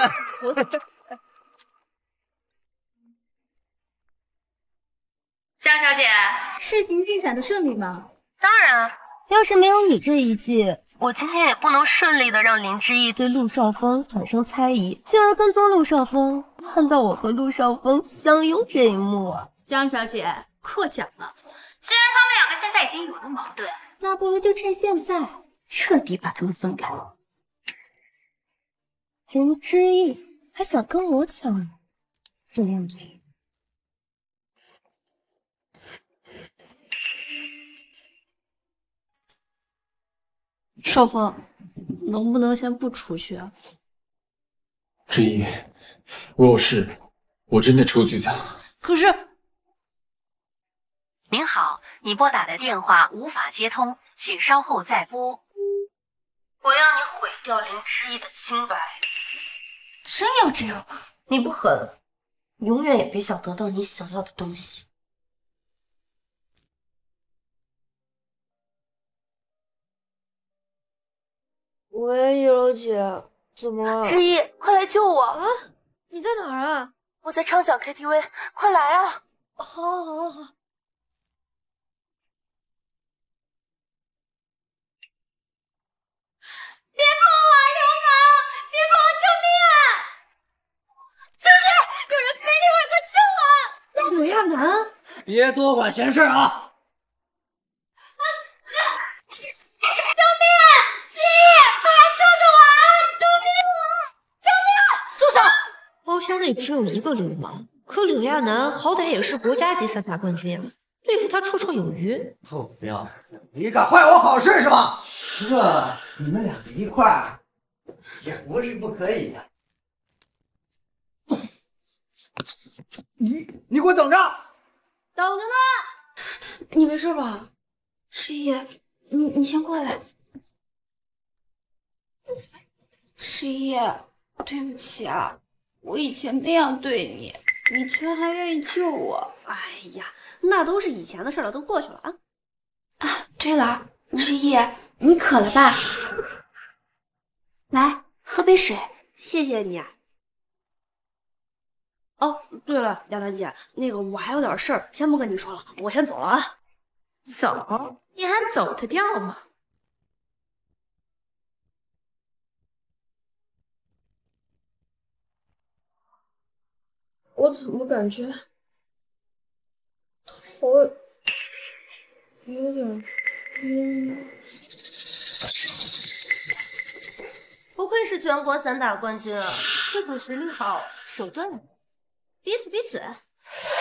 江小姐，事情进展的顺利吗？当然，要是没有你这一计，我今天也不能顺利的让林之意对陆少峰产生猜疑，进而跟踪陆少峰，看到我和陆少峰相拥这一幕啊！江小姐，过奖了。既然他们两个现在已经有了矛盾，那不如就趁现在彻底把他们分开。林之意还想跟我抢资源位？少峰，能不能先不出去啊？之意，我有事，我真的出去一下。可是，您好，你拨打的电话无法接通，请稍后再拨。我要你毁掉林之意的清白！真要这样吗？你不狠，永远也别想得到你想要的东西。喂，一柔姐，怎么了？之意，快来救我！啊，你在哪儿啊？我在畅想 KTV，快来啊！好，好，好，好。别碰我，流氓！别碰我，救命啊！救命！有人非礼我，快救我！柳亚楠，别多管闲事啊！救命！之一，快来救救我啊！救命！乡内只有一个流氓，可柳亚楠好歹也是国家级散打冠军啊，对付他绰绰有余。不要死！你敢坏我好事是吧？这你们两个一块儿也不是不可以呀、你你给我等着！等着呢。你没事吧？十一，你你先过来。十一，对不起啊，我以前那样对你，你居然还愿意救我。哎呀，那都是以前的事了，都过去了啊。啊，对了，之意，你渴了吧？来，喝杯水。谢谢你啊。哦，对了，亚楠姐，那个我还有点事儿，先不跟你说了，我先走了啊。走？你还走得掉吗？我怎么感觉头有点晕？不愧是全国散打冠军啊，这次实力好，手段呢？彼此彼此。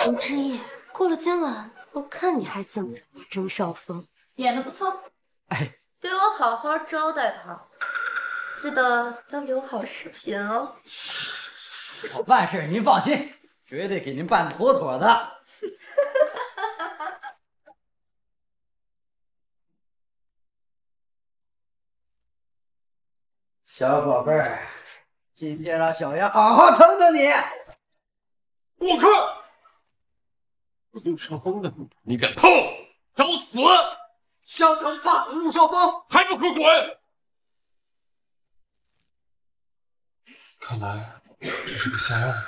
林之夜，过了今晚，我看你还怎么争少峰。演的不错，哎给我好好招待他，记得要留好视频哦。我办事您放心，绝对给您办妥妥的。小宝贝儿，今天让小爷好好疼疼你。过客，陆少峰的？你敢碰，找死！江城霸主陆少峰，还不给我滚！看来我是被下药了。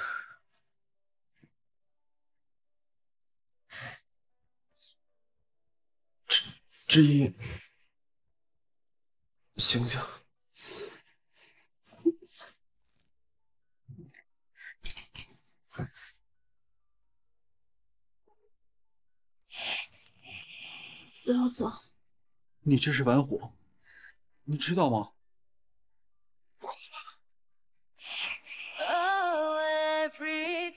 之之一，醒醒！不要走！你这是玩火，你知道吗？Oh, every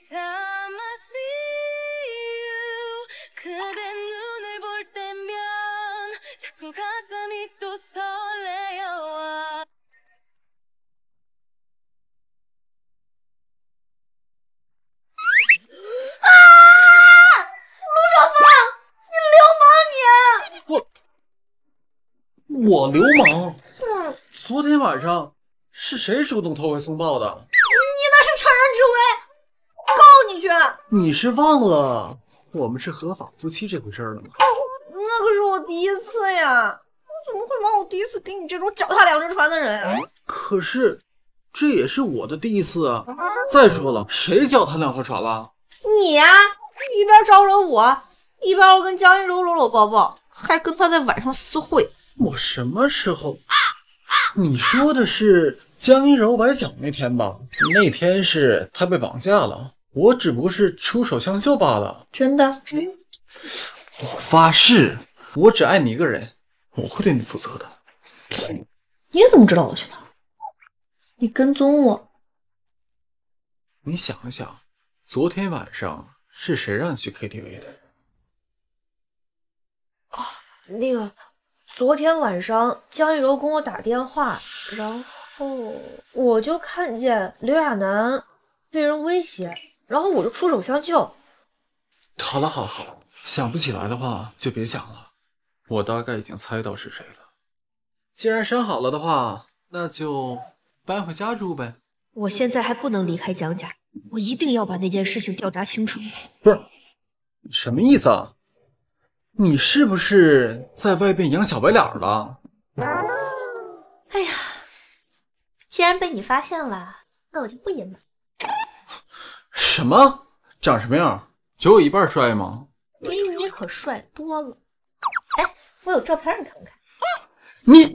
我流氓？昨天晚上是谁主动投怀送抱的？你那是趁人之危，告你去！你是忘了我们是合法夫妻这回事儿了吗？那可是我第一次呀，我怎么会忘我第一次给你这种脚踏两只船的人啊？可是这也是我的第一次啊！再说了，谁脚踏两条船了？你呀、一边招惹我，一边要跟江一柔搂搂抱抱，还跟他在晚上私会。我什么时候？你说的是江一柔崴脚那天吧？那天是他被绑架了，我只不过是出手相救罢了。真的？我发誓，我只爱你一个人，我会对你负责的。你怎么知道我去哪？你跟踪我？你想一想，昨天晚上是谁让你去 KTV 的？哦那个，昨天晚上江一柔跟我打电话，然后我就看见刘亚楠被人威胁，然后我就出手相救。好了，好好，想不起来的话就别想了。我大概已经猜到是谁了。既然伤好了的话，那就搬回家住呗。我现在还不能离开江家，我一定要把那件事情调查清楚。不是，什么意思啊？你是不是在外边养小白脸了？哎呀，既然被你发现了，那我就不隐瞒。什么？长什么样？有我一半帅吗？比你可帅多了。哎，我有照片，你看不看？你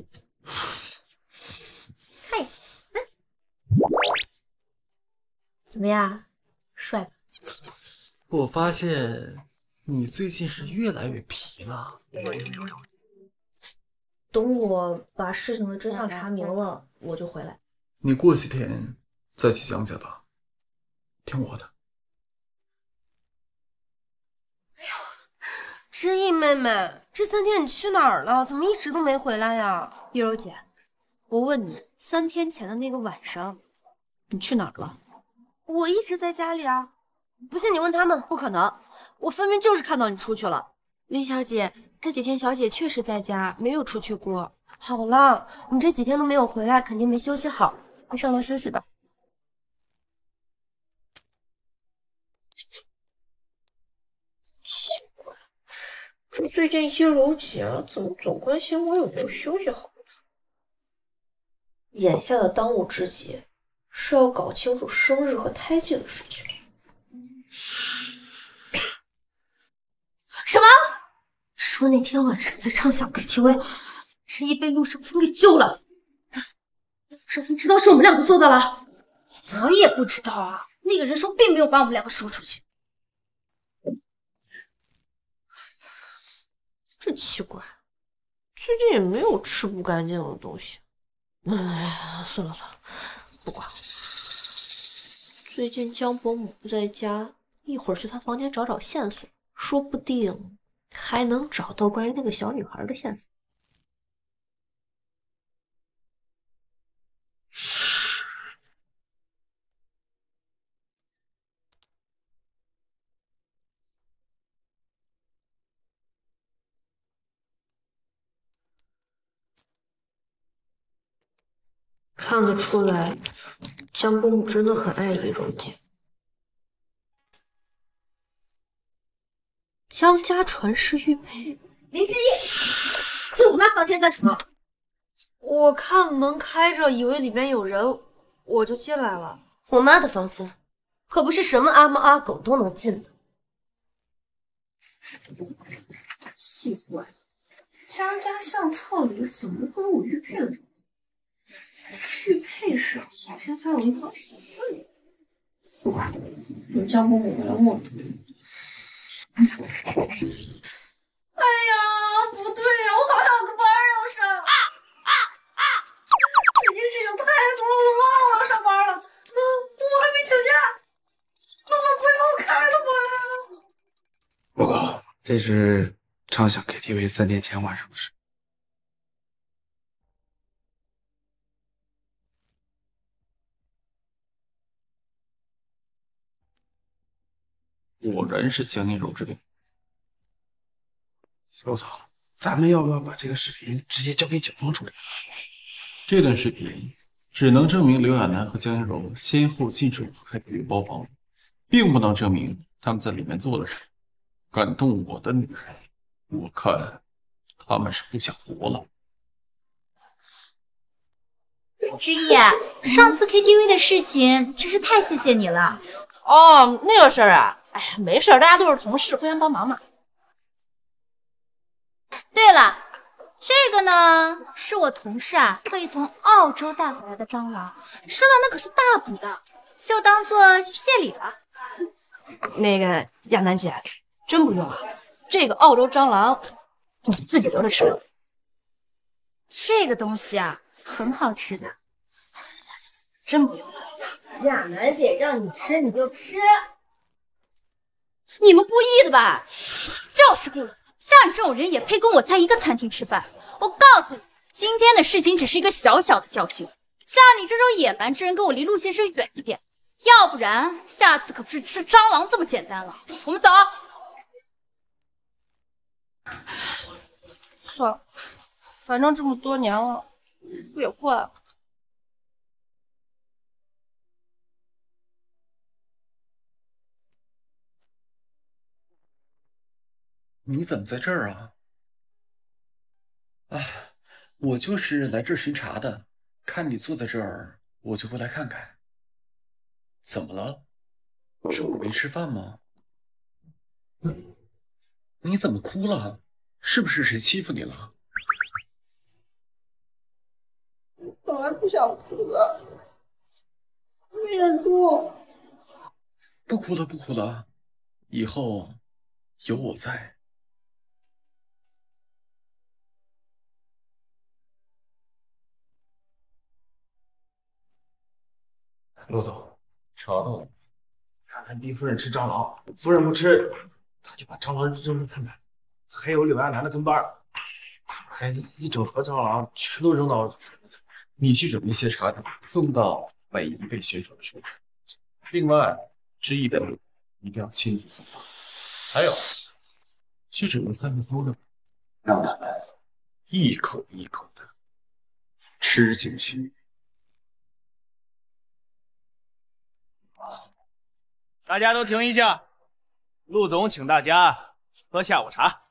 看一下，嗯，怎么样，帅吧？我发现你最近是越来越皮了。等我把事情的真相查明了，我就回来。你过几天再去江家吧。听我的。知意妹妹，这三天你去哪儿了？怎么一直都没回来呀？一柔姐，我问你，三天前的那个晚上，你去哪儿了？我一直在家里啊。不信你问他们。不可能，我分明就是看到你出去了。林小姐，这几天小姐确实在家，没有出去过。好了，你这几天都没有回来，肯定没休息好。你上楼休息吧。奇怪，这最近一柔姐怎么总关心我有没有休息好？眼下的当务之急是要搞清楚生日和胎记的事情。什么？说那天晚上在畅想 KTV，迟疑被陆胜峰给救了。陆胜峰知道是我们两个做的了。我也不知道啊，那个人说并没有把我们两个说出去。真奇怪，最近也没有吃不干净的东西。哎，算了算了，不管了。最近江伯母不在家，一会儿去他房间找找线索，说不定还能找到关于那个小女孩的线索。看得出来，江伯母真的很爱易容姐。江家传世玉佩，林之意，进我妈房间干什么？我看门开着，以为里面有人，我就进来了。我妈的房间，可不是什么阿猫阿狗都能进的。奇怪，江家相册里怎么会有玉佩的照片？玉佩上好像还有一行小字。不管，等江伯母回来问我。哎呀，不对呀，我好像有个班要上。啊啊啊！最近事情太多了，我忘了我要上班了。嗯，我还没请假。老板不要把我开了吧？报告，这是畅想 KTV 三天前晚上的事。果然是江一柔之类。陆总，咱们要不要把这个视频直接交给警方处理？这段视频只能证明刘亚楠和江一柔先后进出 KTV 包房，并不能证明他们在里面做了什么。敢动我的女人，我看他们是不想活了。之意，上次 KTV 的事情真是太谢谢你了。哦，那个事儿啊，哎呀，没事儿，大家都是同事，互相帮忙嘛。对了，这个呢是我同事啊特意从澳洲带回来的蟑螂，吃了那可是大补的，就当做谢礼了。那个亚楠姐，真不用啊，这个澳洲蟑螂你自己留着吃。这个东西啊很好吃的，真不用。亚楠姐让你吃你就吃，你们故意的吧？就是故意。像你这种人也配跟我在一个餐厅吃饭？我告诉你，今天的事情只是一个小小的教训。像你这种野蛮之人，跟我离陆先生远一点，要不然下次可不是吃蟑螂这么简单了。我们走。算了，反正这么多年了，不也惯了。你怎么在这儿啊？哎，我就是来这儿巡查的，看你坐在这儿，我就过来看看。怎么了？中午没吃饭吗？你怎么哭了？是不是谁欺负你了？本来不想哭的，没忍住。不哭了，不哭了，以后有我在。陆总，查到了。南逼夫人吃蟑螂，夫人不吃，他就把蟑螂扔成菜盘。还有柳亚楠的跟班儿，他还一整盒蟑螂全都扔到夫人的菜盘。你去准备些茶点，送到每一位选手的手上。另外，知意的一定要亲自送到。还有，去准备三个馊的，让他们一口一口的吃进去。大家都停一下，陆总请大家喝下午茶。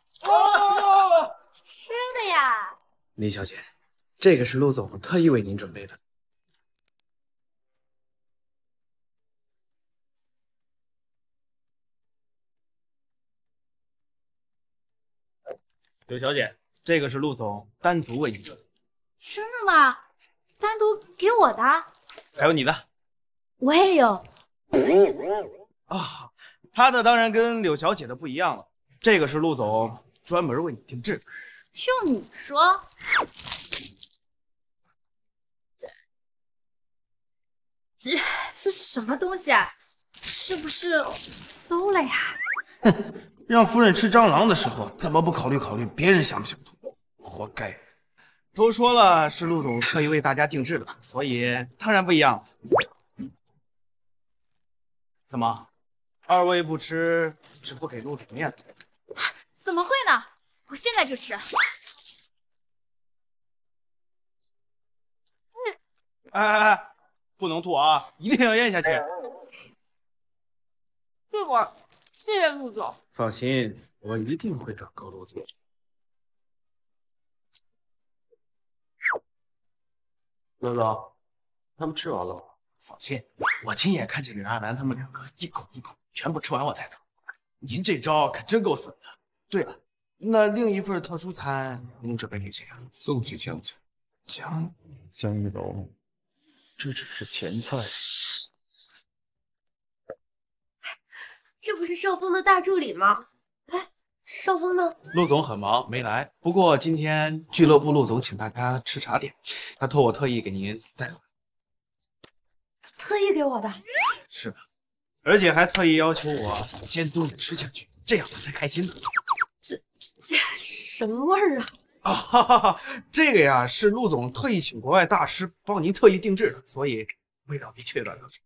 吃的呀。李小姐，这个是陆总特意为您准备的。柳小姐，这个是陆总单独为您准备的，真的吗？单独给我的？还有你的我也有。啊。他的当然跟柳小姐的不一样了，这个是陆总专门为你定制的。就你说，这这这什么东西啊？是不是馊了呀？哼让夫人吃蟑螂的时候，怎么不考虑考虑别人想不想吐？活该！都说了是陆总特意为大家定制的，所以当然不一样了。怎么，二位不吃是不给陆总面子？怎么会呢？我现在就吃。哎哎哎，不能吐啊，一定要咽下去。这会儿，谢谢陆总。放心，我一定会转告陆总。陆总，他们吃完了吗？放心，我亲眼看见柳亚楠他们两个一口一口全部吃完我才走。您这招可真够损的。对了，那另一份特殊餐您准备给谁啊？送去江家。江江一龙，这只是前菜。这不是少峰的大助理吗？哎，少峰呢？陆总很忙没来，不过今天俱乐部陆总请大家吃茶点，他托我特意给您带来。特意给我的。是吧，而且还特意要求我监督你吃下去，这样我才开心呢。这这什么味儿啊？啊哈哈哈，这个呀是陆总特意请国外大师帮您特意定制的，所以味道的确有点特殊。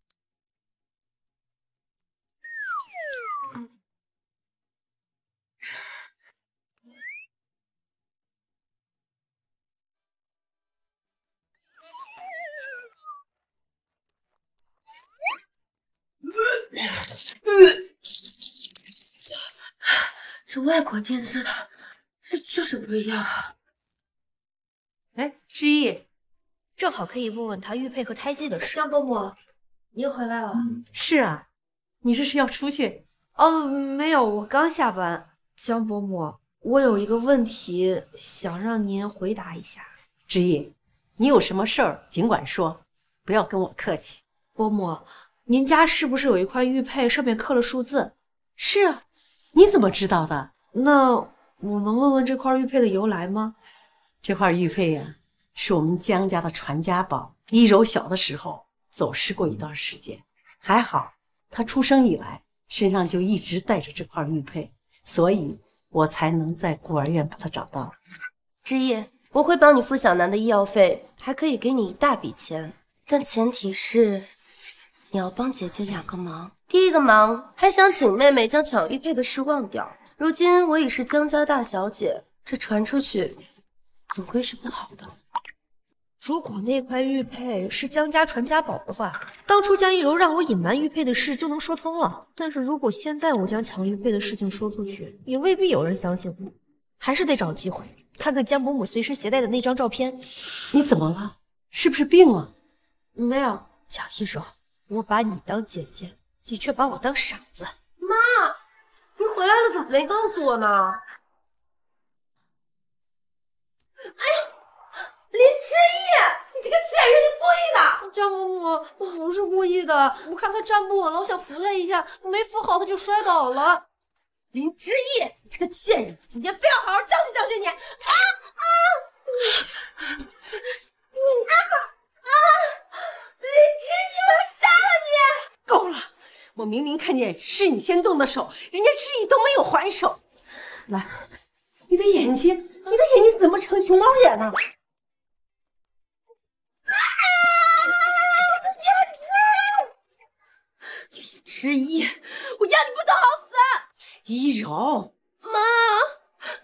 这外国定制的，这就是不一样啊！哎，之意，正好可以问问他玉佩和胎记的事。江伯母，您回来了？是啊，你这是要出去？哦，没有，我刚下班。江伯母，我有一个问题想让您回答一下。之意，你有什么事儿尽管说，不要跟我客气。伯母，您家是不是有一块玉佩，上面刻了数字？是啊，你怎么知道的？那我能问问这块玉佩的由来吗？这块玉佩呀、是我们江家的传家宝。一柔小的时候走失过一段时间，还好他出生以来身上就一直带着这块玉佩，所以我才能在孤儿院把他找到。之意，我会帮你付小南的医药费，还可以给你一大笔钱，但前提是你要帮姐姐两个忙。第一个忙，还想请妹妹将抢玉佩的事忘掉。如今我已是江家大小姐，这传出去，总归是不好的。如果那块玉佩是江家传家宝的话，当初江一柔让我隐瞒玉佩的事就能说通了。但是如果现在我将抢玉佩的事情说出去，也未必有人相信我。还是得找机会看看江伯母随身携带的那张照片。你怎么了？是不是病了？没有，江一柔，我把你当姐姐，你却把我当傻子。妈，你回来了，怎么没告诉我呢？哎呀，林之意，你这个贱人，你故意的！江伯母，我不是故意的，我看他站不稳了，我想扶他一下，没扶好他就摔倒了。林之意，你这个贱人，今天非要好好教训教训你！啊啊！啊啊！意，我要杀了你！够了，我明明看见是你先动的手，人家知意都没有还手。来，你的眼睛，你的眼睛怎么成熊猫眼了？李知意，我要你不得好死！一柔，妈，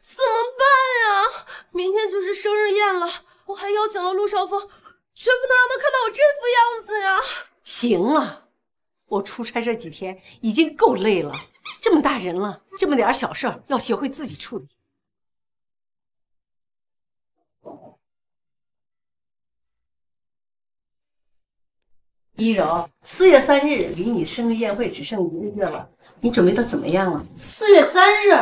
怎么办呀？明天就是生日宴了，我还邀请了陆少峰，绝不能让他看到我这副样子呀！行了，我出差这几天已经够累了，这么大人了，这么点小事儿要学会自己处理。一柔，四月三日离你生日宴会只剩一个月了，你准备的怎么样了？四月三日，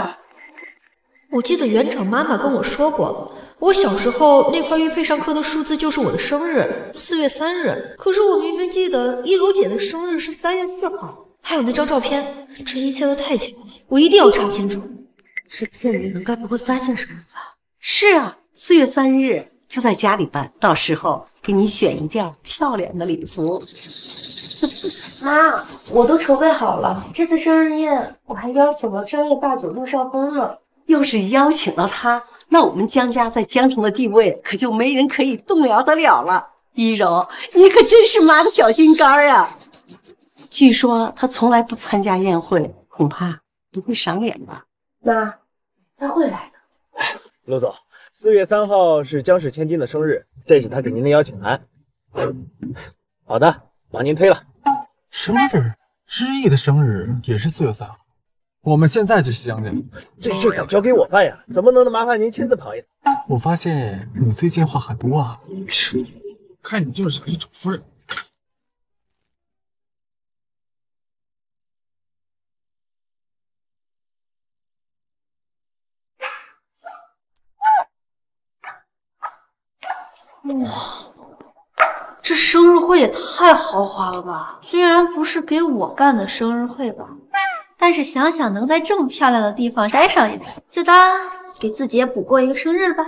我记得园长妈妈跟我说过，我小时候那块玉佩上刻的数字就是我的生日，四月三日。可是我明明记得一柔姐的生日是三月四号，还有那张照片，这一切都太巧了，我一定要查清楚。这次你们该不会发现什么吧？是啊，四月三日就在家里办，到时候给你选一件漂亮的礼服。妈，我都筹备好了，这次生日宴我还邀请了商业霸主陆少峰呢。要是邀请了他，那我们江家在江城的地位可就没人可以动摇得了了。一柔，你可真是妈的小心肝呀！据说他从来不参加宴会，恐怕不会赏脸吧？妈，他会来的。陆总，四月三号是江氏千金的生日，这是他给您的邀请函。好的，帮您推了。生日，知意的生日也是四月三号。我们现在就是江家，这事得交给我办呀，怎么能麻烦您亲自跑一趟？我发现你最近话很多啊，看你就是想去找夫人。哇，这生日会也太豪华了吧！虽然不是给我办的生日会吧，但是想想能在这么漂亮的地方待上一晚，就当给自己也补过一个生日吧。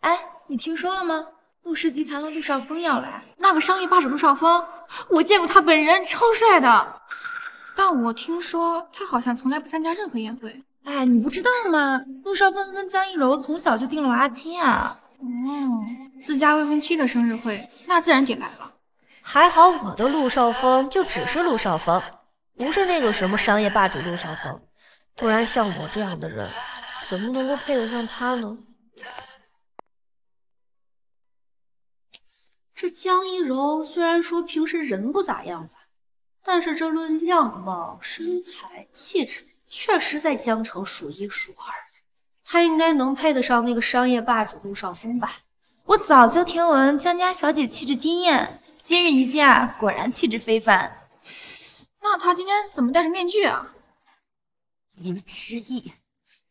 哎，你听说了吗？陆氏集团的陆少峰要来。那个商业霸主陆少峰，我见过他本人，超帅的。但我听说他好像从来不参加任何宴会。哎，你不知道吗？陆少峰跟江一柔从小就定了娃亲啊。哦，自家未婚妻的生日会，那自然得来了。还好我的陆少峰就只是陆少峰，不是那个什么商业霸主陆少峰，不然像我这样的人，怎么能够配得上他呢？这江一柔虽然说平时人不咋样吧，但是这论样貌、身材、气质，确实在江城数一数二。她应该能配得上那个商业霸主陆少峰吧？我早就听闻江家小姐气质惊艳，今日一见啊，果然气质非凡。那他今天怎么戴着面具啊？林之意，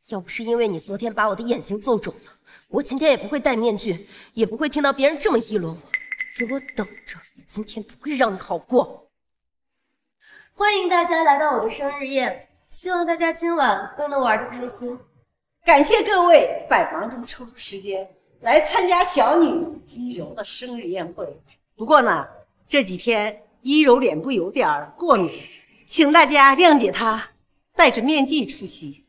要不是因为你昨天把我的眼睛揍肿了，我今天也不会戴面具，也不会听到别人这么议论我。给我等着，今天不会让你好过。欢迎大家来到我的生日宴，希望大家今晚都能玩的开心。感谢各位百忙中抽出时间来参加小女一柔的生日宴会。不过呢，这几天一柔脸部有点过敏，请大家谅解她戴着面具出席。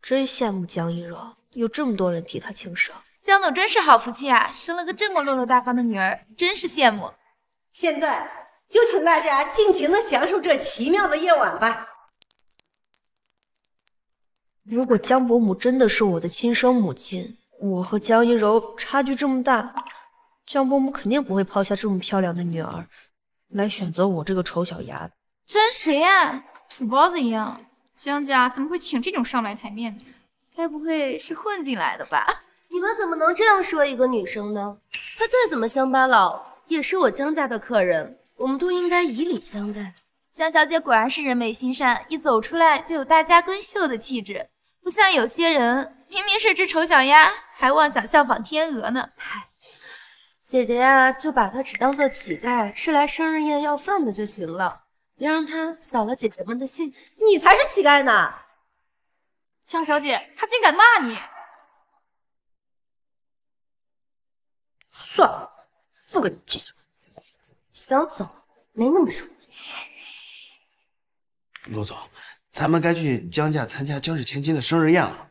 真羡慕江一柔，有这么多人替她庆生。江总真是好福气啊，生了个这么落落大方的女儿，真是羡慕。现在就请大家尽情的享受这奇妙的夜晚吧。如果江伯母真的是我的亲生母亲，我和江一柔差距这么大，江伯母肯定不会抛下这么漂亮的女儿，来选择我这个丑小鸭。这人谁呀？土包子一样。江家怎么会请这种上来台面的？该不会是混进来的吧？你们怎么能这样说一个女生呢？她再怎么乡巴佬，也是我江家的客人，我们都应该以礼相待。江小姐果然是人美心善，一走出来就有大家闺秀的气质，不像有些人明明是只丑小鸭，还妄想效仿天鹅呢。嗨，姐姐呀，就把他只当做乞丐，是来生日宴要饭的就行了，别让他扫了姐姐们的兴。你才是乞丐呢！江小姐，她竟敢骂你！算了，不跟你计较。想走没那么容易。陆总，咱们该去江家参加江氏千金的生日宴了。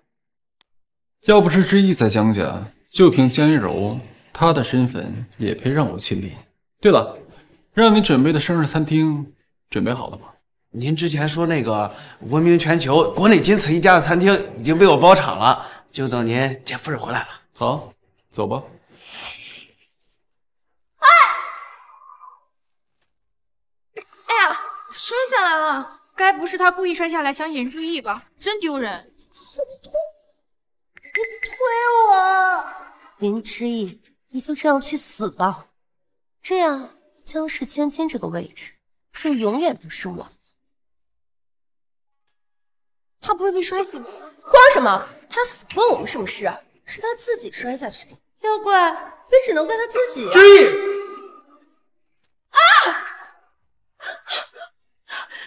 要不是知意在江家，就凭江一柔，她的身份也配让我亲临。对了，让你准备的生日餐厅准备好了吗？您之前说那个闻名全球、国内仅此一家的餐厅已经被我包场了，就等您见夫人回来了。好，走吧。哎呀，他摔下来了，该不是他故意摔下来想引人注意吧？真丢人！推我！林之意，你就这样去死吧，这样江氏千金这个位置就永远都是我的。他不会被摔死吧？慌什么？他死关我们什么事？是他自己摔下去的，要怪也只能怪他自己。之意，啊！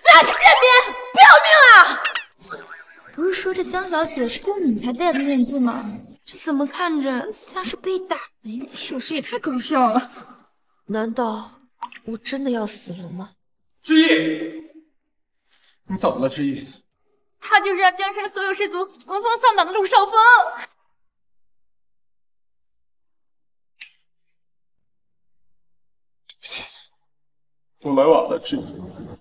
那是贱民，不要命了！不是说这江小姐是公你才戴的面具吗？这怎么看着像是被打的呀？属实也太搞笑了。难道我真的要死了吗？之意，你怎么了？之意，他就是让江山所有氏族闻风丧胆的陆少峰。对不起我来晚了，之意。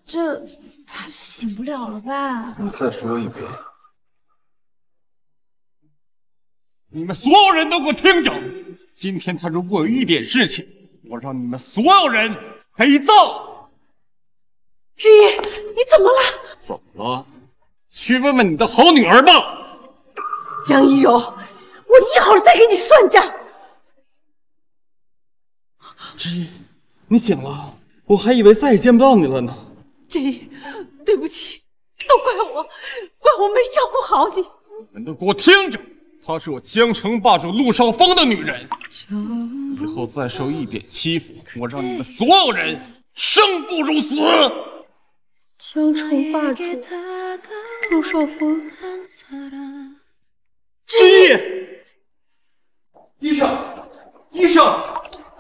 这怕是醒不了了吧？你再说一遍。你们所有人都给我听着！今天他如果有一点事情，我让你们所有人陪葬。之意，你怎么了？怎么了？去问问你的好女儿吧。江一柔，我一会儿再给你算账。之意，你醒了，我还以为再也见不到你了呢。之意，对不起，都怪我，怪我没照顾好你。你们都给我听着！她是我江城霸主陆少峰的女人，以后再受一点欺负，我让你们所有人生不如死！江城霸主陆少峰，之意，医生，医生，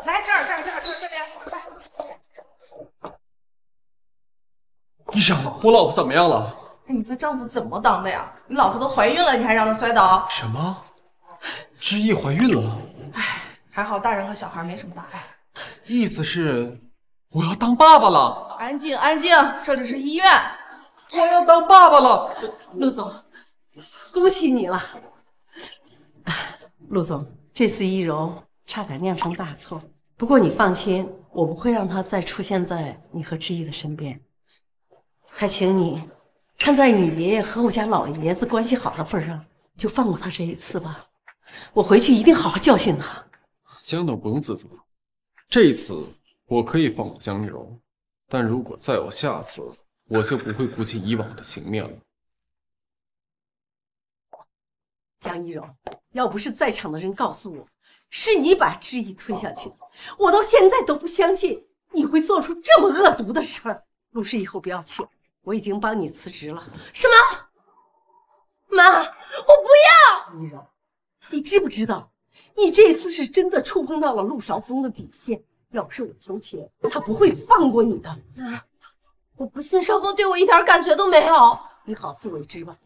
来这儿，这儿，这儿，这儿，这边，医生，我老婆怎么样了？你这丈夫怎么当的呀？你老婆都怀孕了，你还让她摔倒？什么？知意怀孕了？哎还好大人和小孩没什么大碍。意思是我要当爸爸了？安静，安静，这里是医院。我要当爸爸了，陆总，恭喜你了。陆总，这次易柔差点酿成大错，不过你放心，我不会让她再出现在你和知意的身边。还请你。看在你爷爷和我家老爷子关系好的份上，就放过他这一次吧。我回去一定好好教训他。江总不用自责，这一次我可以放过江一柔，但如果再有下次，我就不会顾及以往的情面了。江一柔，要不是在场的人告诉我，是你把知意推下去的，我到现在都不相信你会做出这么恶毒的事儿。陆氏以后不要去了。我已经帮你辞职了。什么？妈，我不要！你知不知道，你这次是真的触碰到了陆少峰的底线。要不是我求情，他不会放过你的。妈，我不信少峰对我一点感觉都没有。你好自为之吧。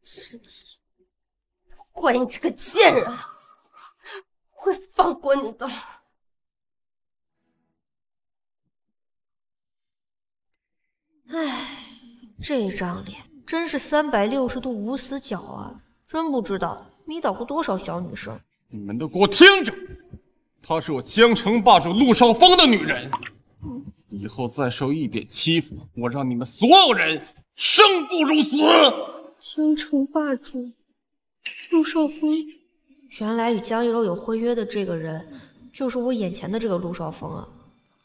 是你，怪你这个贱人，会放过你的。唉，这张脸真是三百六十度无死角啊！真不知道迷倒过多少小女生。你们都给我听着，她是我江城霸主陆少峰的女人，以后再受一点欺负，我让你们所有人生不如死！江城霸主陆少峰，原来与江一柔有婚约的这个人，就是我眼前的这个陆少峰啊！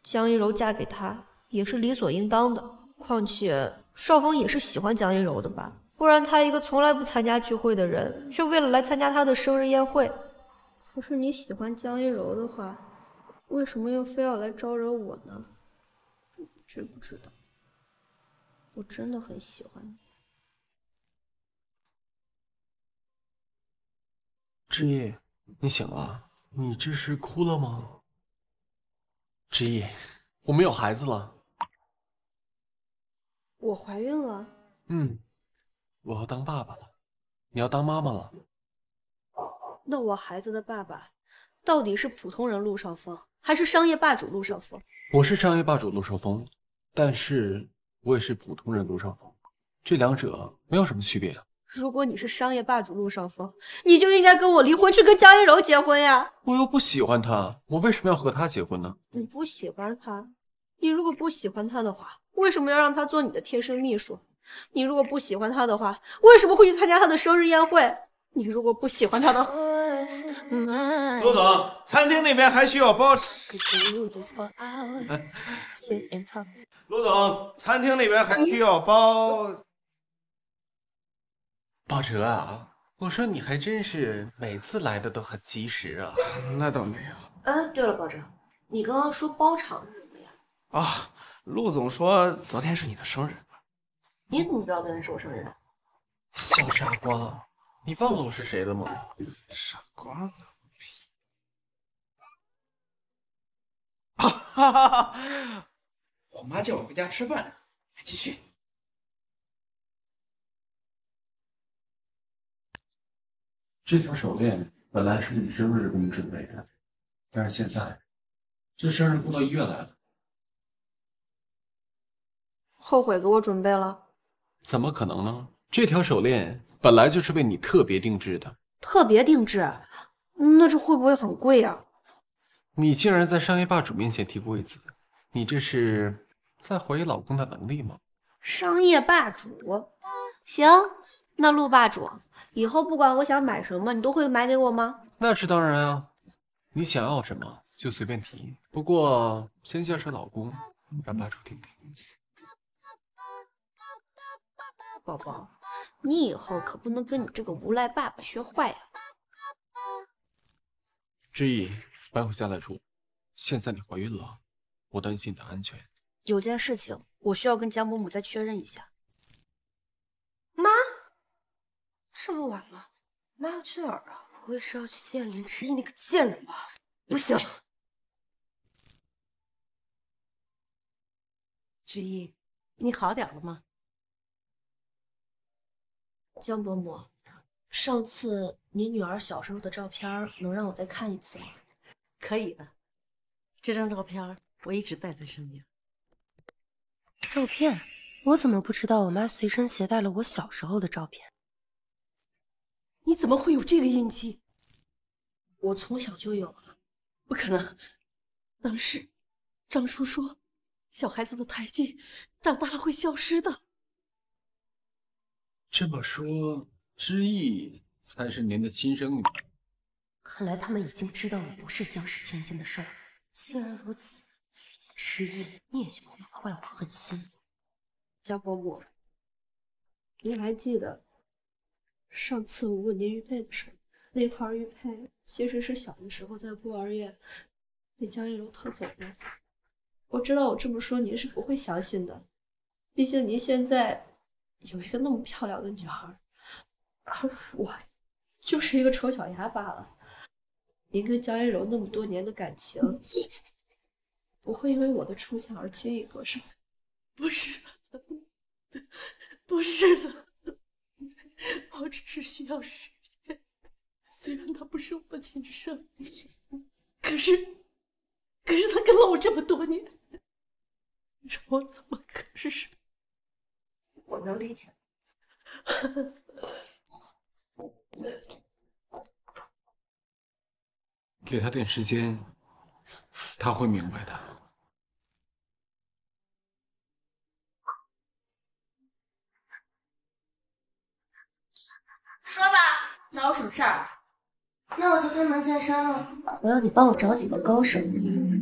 江一柔嫁给他也是理所应当的。况且少峰也是喜欢江一柔的吧？不然他一个从来不参加聚会的人，却为了来参加他的生日宴会。可是你喜欢江一柔的话，为什么又非要来招惹我呢？知不知道？我真的很喜欢你。知意，你醒了？你这是哭了吗？知意，我们有孩子了。我怀孕了？嗯，我要当爸爸了，你要当妈妈了。那我孩子的爸爸到底是普通人陆少峰，还是商业霸主陆少峰？我是商业霸主陆少峰，但是我也是普通人陆少峰，这两者没有什么区别啊。如果你是商业霸主陆少峰，你就应该跟我离婚，去跟江一柔结婚呀！我又不喜欢他，我为什么要和他结婚呢？你不喜欢他，你如果不喜欢他的话，为什么要让他做你的贴身秘书？你如果不喜欢他的话，为什么会去参加他的生日宴会？你如果不喜欢他的话，陆总，餐厅那边还需要包。陆 总，餐厅那边还需要包。宝哲啊，我说你还真是每次来的都很及时啊。那倒没有哎，对了，宝哲，你刚刚说包场是什么呀？啊。陆总说昨天是你的生日，你怎么知道昨天是我生日的？小傻瓜，你忘了我是谁了吗？傻瓜。哈哈哈哈！我妈叫我回家吃饭，继续。这条手链本来是你生日给你准备的，但是现在这生日过到医院来了，后悔给我准备了？怎么可能呢？这条手链本来就是为你特别定制的，特别定制，那这会不会很贵啊？你竟然在商业霸主面前提贵子，你这是在怀疑老公的能力吗？商业霸主，行，那陆霸主，以后不管我想买什么，你都会买给我吗？那是当然啊，你想要什么就随便提，不过先叫声老公，让霸主听听。宝宝，你以后可不能跟你这个无赖爸爸学坏呀！知意，搬回家来住。现在你怀孕了，我担心你的安全。有件事情我需要跟江伯母再确认一下。妈，这么晚了，妈要去哪儿啊？不会是要去见林知意那个贱人吧？不行！知意，你好点了吗？江伯母，上次你女儿小时候的照片，能让我再看一次吗？可以的，这张照片我一直带在身边。照片？我怎么不知道我妈随身携带了我小时候的照片？你怎么会有这个印记？我从小就有啊！不可能，当时张叔说，小孩子的胎记长大了会消失的。这么说，知意才是您的亲生女儿。看来他们已经知道了不是江氏千金的事儿。既然如此，知意你也就没法怪我狠心。江伯母，您还记得上次我问您玉佩的事？那块玉佩其实是小的时候在孤儿院被江一柔偷走的。我知道我这么说您是不会相信的，毕竟您现在有一个那么漂亮的女孩，而我就是一个丑小鸭罢了。您跟江一柔那么多年的感情，不会因为我的出现而轻易割舍。不是的，不是的，我只是需要时间。虽然他不是我的亲生，可是，可是他跟了我这么多年，让我怎么割舍？我能理解。给他点时间，他会明白的。说吧，找我什么事儿？那我就开门见山了，我要你帮我找几个高手，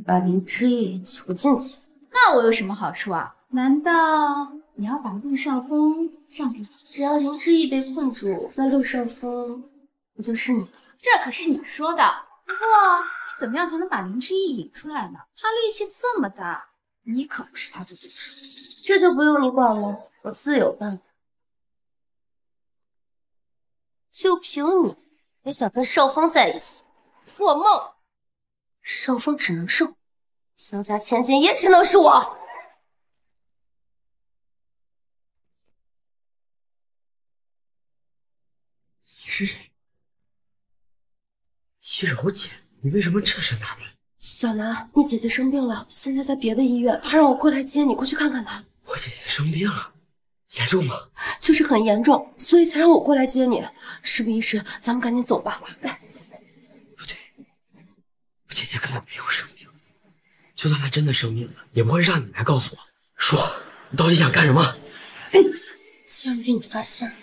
把林之意囚禁起来。那我有什么好处啊？难道你要把陆少峰让给我？只要林之意被困住，那陆少峰不就是你的了？这可是你说的。不过，你怎么样才能把林之意引出来呢？他力气这么大，你可不是他的对手。这就不用你管了，我自有办法。就凭你也想跟少峰在一起？做梦！少峰只能是我，江家千金也只能是我。是人。一柔姐，你为什么这身打扮？小南，你姐姐生病了，现在在别的医院，她让我过来接你，过去看看她。我姐姐生病了，严重吗？就是很严重，所以才让我过来接你。事不宜迟，咱们赶紧走吧。来，不对我姐姐根本没有生病，就算她真的生病了，也不会让你来告诉我。说，你到底想干什么？竟然被你发现了，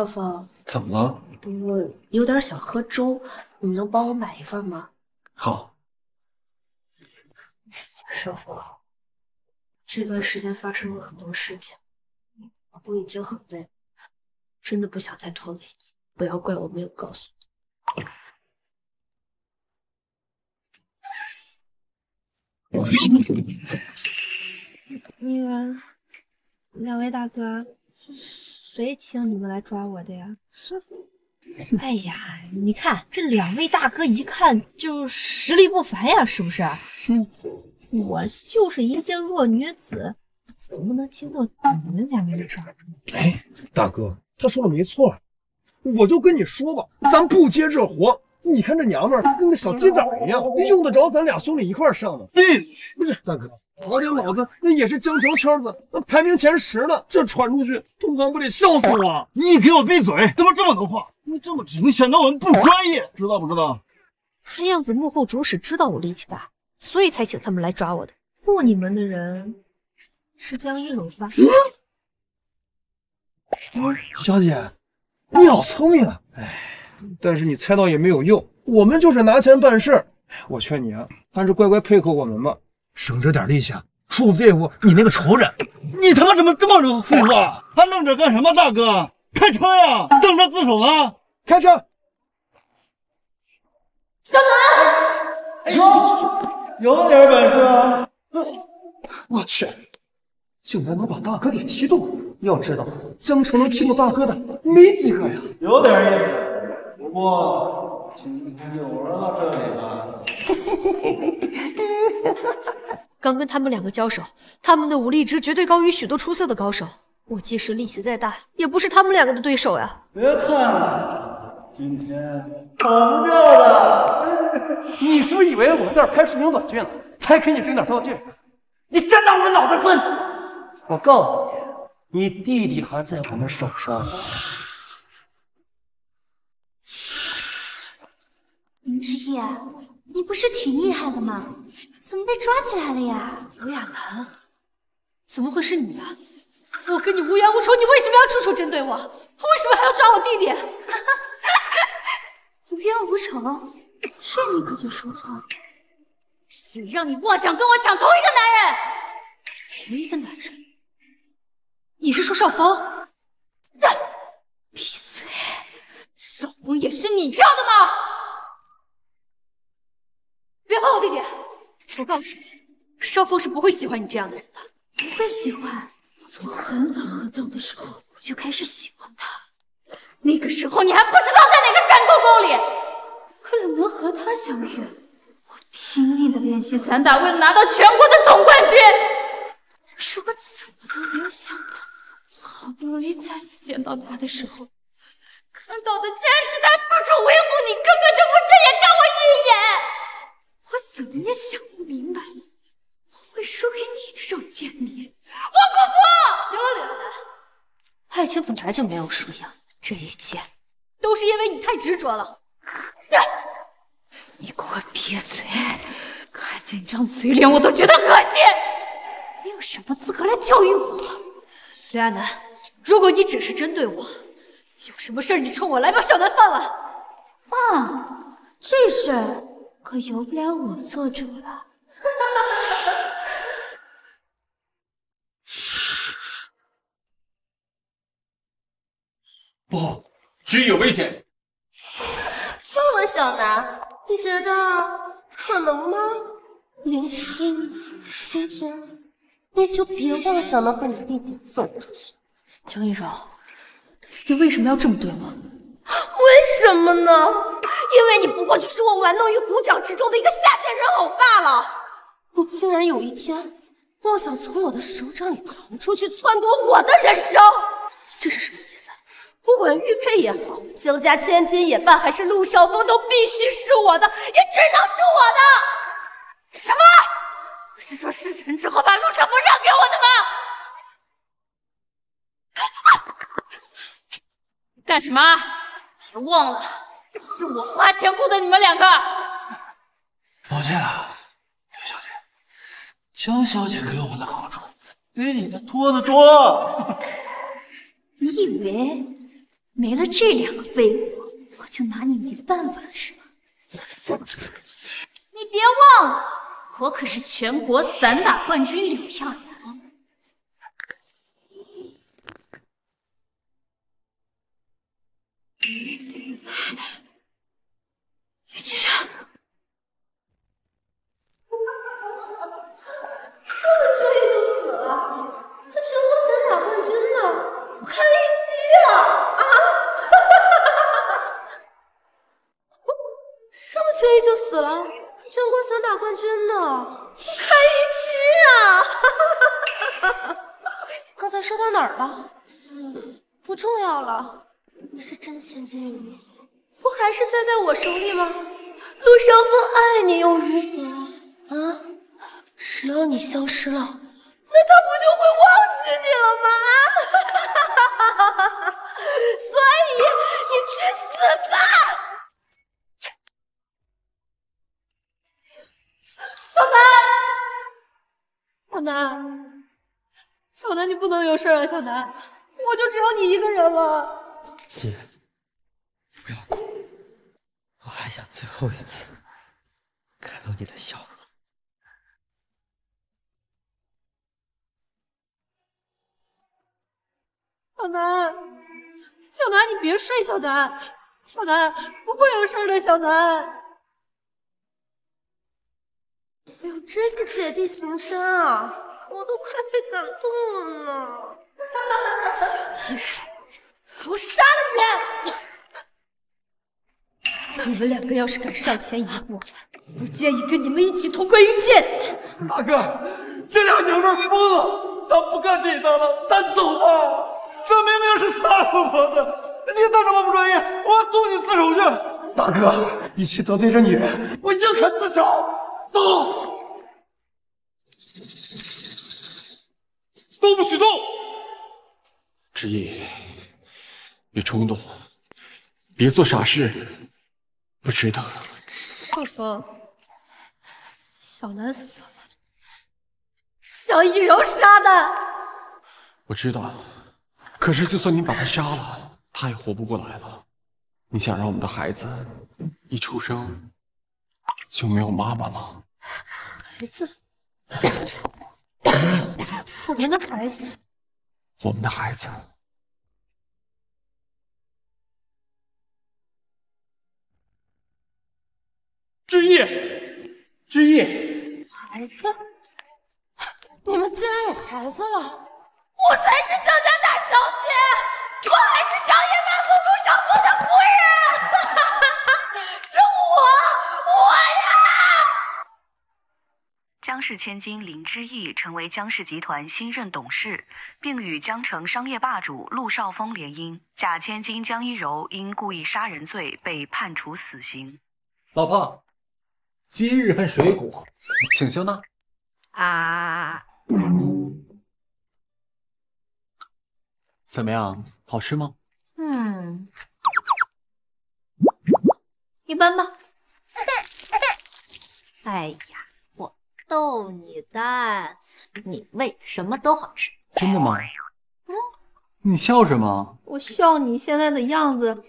少峰，怎么了？我有点想喝粥，你能帮我买一份吗？好，少峰，这段时间发生了很多事情，我已经很累了，真的不想再拖累你，不要怪我没有告诉你。那个，两位大哥，是谁请你们来抓我的呀？是。哎呀，你看这两位大哥一看就实力不凡呀，是不是？嗯。我就是一介弱女子，怎么能经得你们两个人抓？哎，大哥，他说的没错，我就跟你说吧，咱不接这活。你看这娘们儿跟个小鸡崽一样，用得着咱俩兄弟一块上吗？闭嘴！不是大哥，好点老子那也是江桥圈子那排名前十的，这传出去，东方不得笑死我？你给我闭嘴！怎么这么能话？你这么直，显得我们不专业，知道不知道？看样子幕后主使知道我力气大，所以才请他们来抓我的。雇你们的人是江一柔吧？小姐，你好聪明啊！哎，但是你猜到也没有用，我们就是拿钱办事儿。我劝你啊，还是乖乖配合我们吧，省着点力气啊，处对付你那个仇人。你他妈怎么这么多废话？还愣着干什么？大哥，开车呀！等着自首啊！开车！小南，有点本事啊！我去，竟然能把大哥给踢动！要知道，江城能踢动大哥的没几个呀。有点意思，不过今天就玩到这里了。刚跟他们两个交手，他们的武力值绝对高于许多出色的高手。我即使力气再大，也不是他们两个的对手呀。别看，今天跑不掉了。你是不是以为我们在这拍视频短剧呢，才给你整点道具？你真当我脑袋笨？我告诉你，你弟弟还在我们手上。林之夜，你不是挺厉害的吗？怎么被抓起来了呀？刘亚楠，怎么会是你啊？我跟你无冤无仇，你为什么要处处针对我？为什么还要抓我弟弟？无冤无仇，这你可就说错了。谁让你妄想跟我抢同一个男人？同一个男人？你是说少峰？闭嘴！少峰也是你挑的吗？别碰我弟弟！我告诉你，少峰是不会喜欢你这样的人的。不会喜欢？从很早很早的时候我就开始喜欢他，那个时候你还不知道在哪个山沟沟里。为了能和他相遇，我拼命的练习散打，为了拿到全国的总冠军。可是我怎么都没有想到，好不容易再次见到他的时候，看到的竟然是他处处维护你，根本就不正眼看我一眼。我怎么也想不明白，我会输给你这种贱民。我不服！行了，李亚楠，爱情本来就没有输赢，这一切都是因为你太执着了。你给我闭嘴！看见你这张嘴脸，我都觉得恶心。你有什么资格来教育我？刘亚楠，如果你只是针对我，有什么事你冲我来，把小南放了。放？这事可由不了我做主了。不好，局有危险！放了小南，你觉得可能吗？林夕，今天你就别妄想能和你弟弟走出去。江一柔，你为什么要这么对我？为什么呢？因为你不过就是我玩弄于股掌之中的一个下贱人偶罢了。你竟然有一天妄想从我的手掌里逃出去，篡夺我的人生，这是什么意思？不管玉佩也好，江家千金也罢，还是陆少峰，都必须是我的，也只能是我的。什么？不是说事成之后把陆少峰让给我的吗？干什么？别忘了，是我花钱雇的你们两个。抱歉啊，刘小姐，江小姐给我们的好处比你的多得多。你以为没了这两个废物，我就拿你没办法了是吗？你别忘了，我可是全国散打冠军柳亚楠。竟然上了千羽就死了，他全国散打冠军呢，开一期啊啊！上了千羽就死了，全国散打冠军呢，开一期啊！刚才说到哪儿了？不重要了，是真千金如何？不还是栽在我手里吗？陆少峰爱你又如何？啊，只要你消失了，那他不就会忘记你了吗？所以你去死吧！小南，小南，小南，你不能有事啊！小南，我就只有你一个人了。姐，不要哭，我还想最后一次看到你的笑容。小南，小南，你别睡，小南，小南不会有事的，小南。哎呦，真是姐弟情深啊！我都快被感动了呢。一手，我杀了你！你们两个要是敢上前一步，不介意跟你们一起同归于尽。大哥，这俩娘们疯了，咱不干这一档了，咱走吧。这明明是擦了我的，你当什么不专业？我送你自首去。大哥，一起得罪这女人，我宁肯自首。走，都不许动！志毅，别冲动，别做傻事，不值得。少峰，小南死了，江一柔杀的。我知道，可是就算你把他杀了，他也活不过来了。你想让我们的孩子一出生就没有妈妈吗？孩子，我们的孩子，我们的孩子，志毅，志毅，孩子，你们竟然有孩子了！我才是江家大小姐，我还是商业万户陆少峰的夫人，是我，我呀！江氏千金林之意成为江氏集团新任董事，并与江城商业霸主陆少峰联姻。假千金江一柔因故意杀人罪被判处死刑。老婆，今日份水果，请笑纳。啊，怎么样，好吃吗？嗯，一般吧。哎呀，我逗你的，你喂什么都好吃。真的吗？嗯你笑什么？我笑你现在的样子，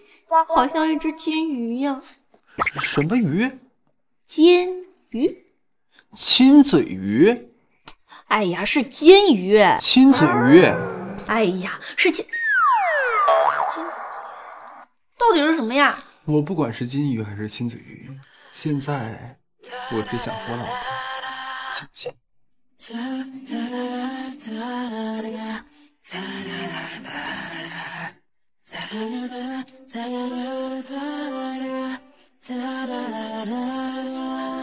好像一只金鱼呀。什么鱼？金鱼？亲嘴鱼？哎呀，是金鱼。亲嘴鱼？哎呀，是金。金，到底是什么呀？我不管是金鱼还是亲嘴鱼，现在我只想和老婆亲亲。Da, da, da,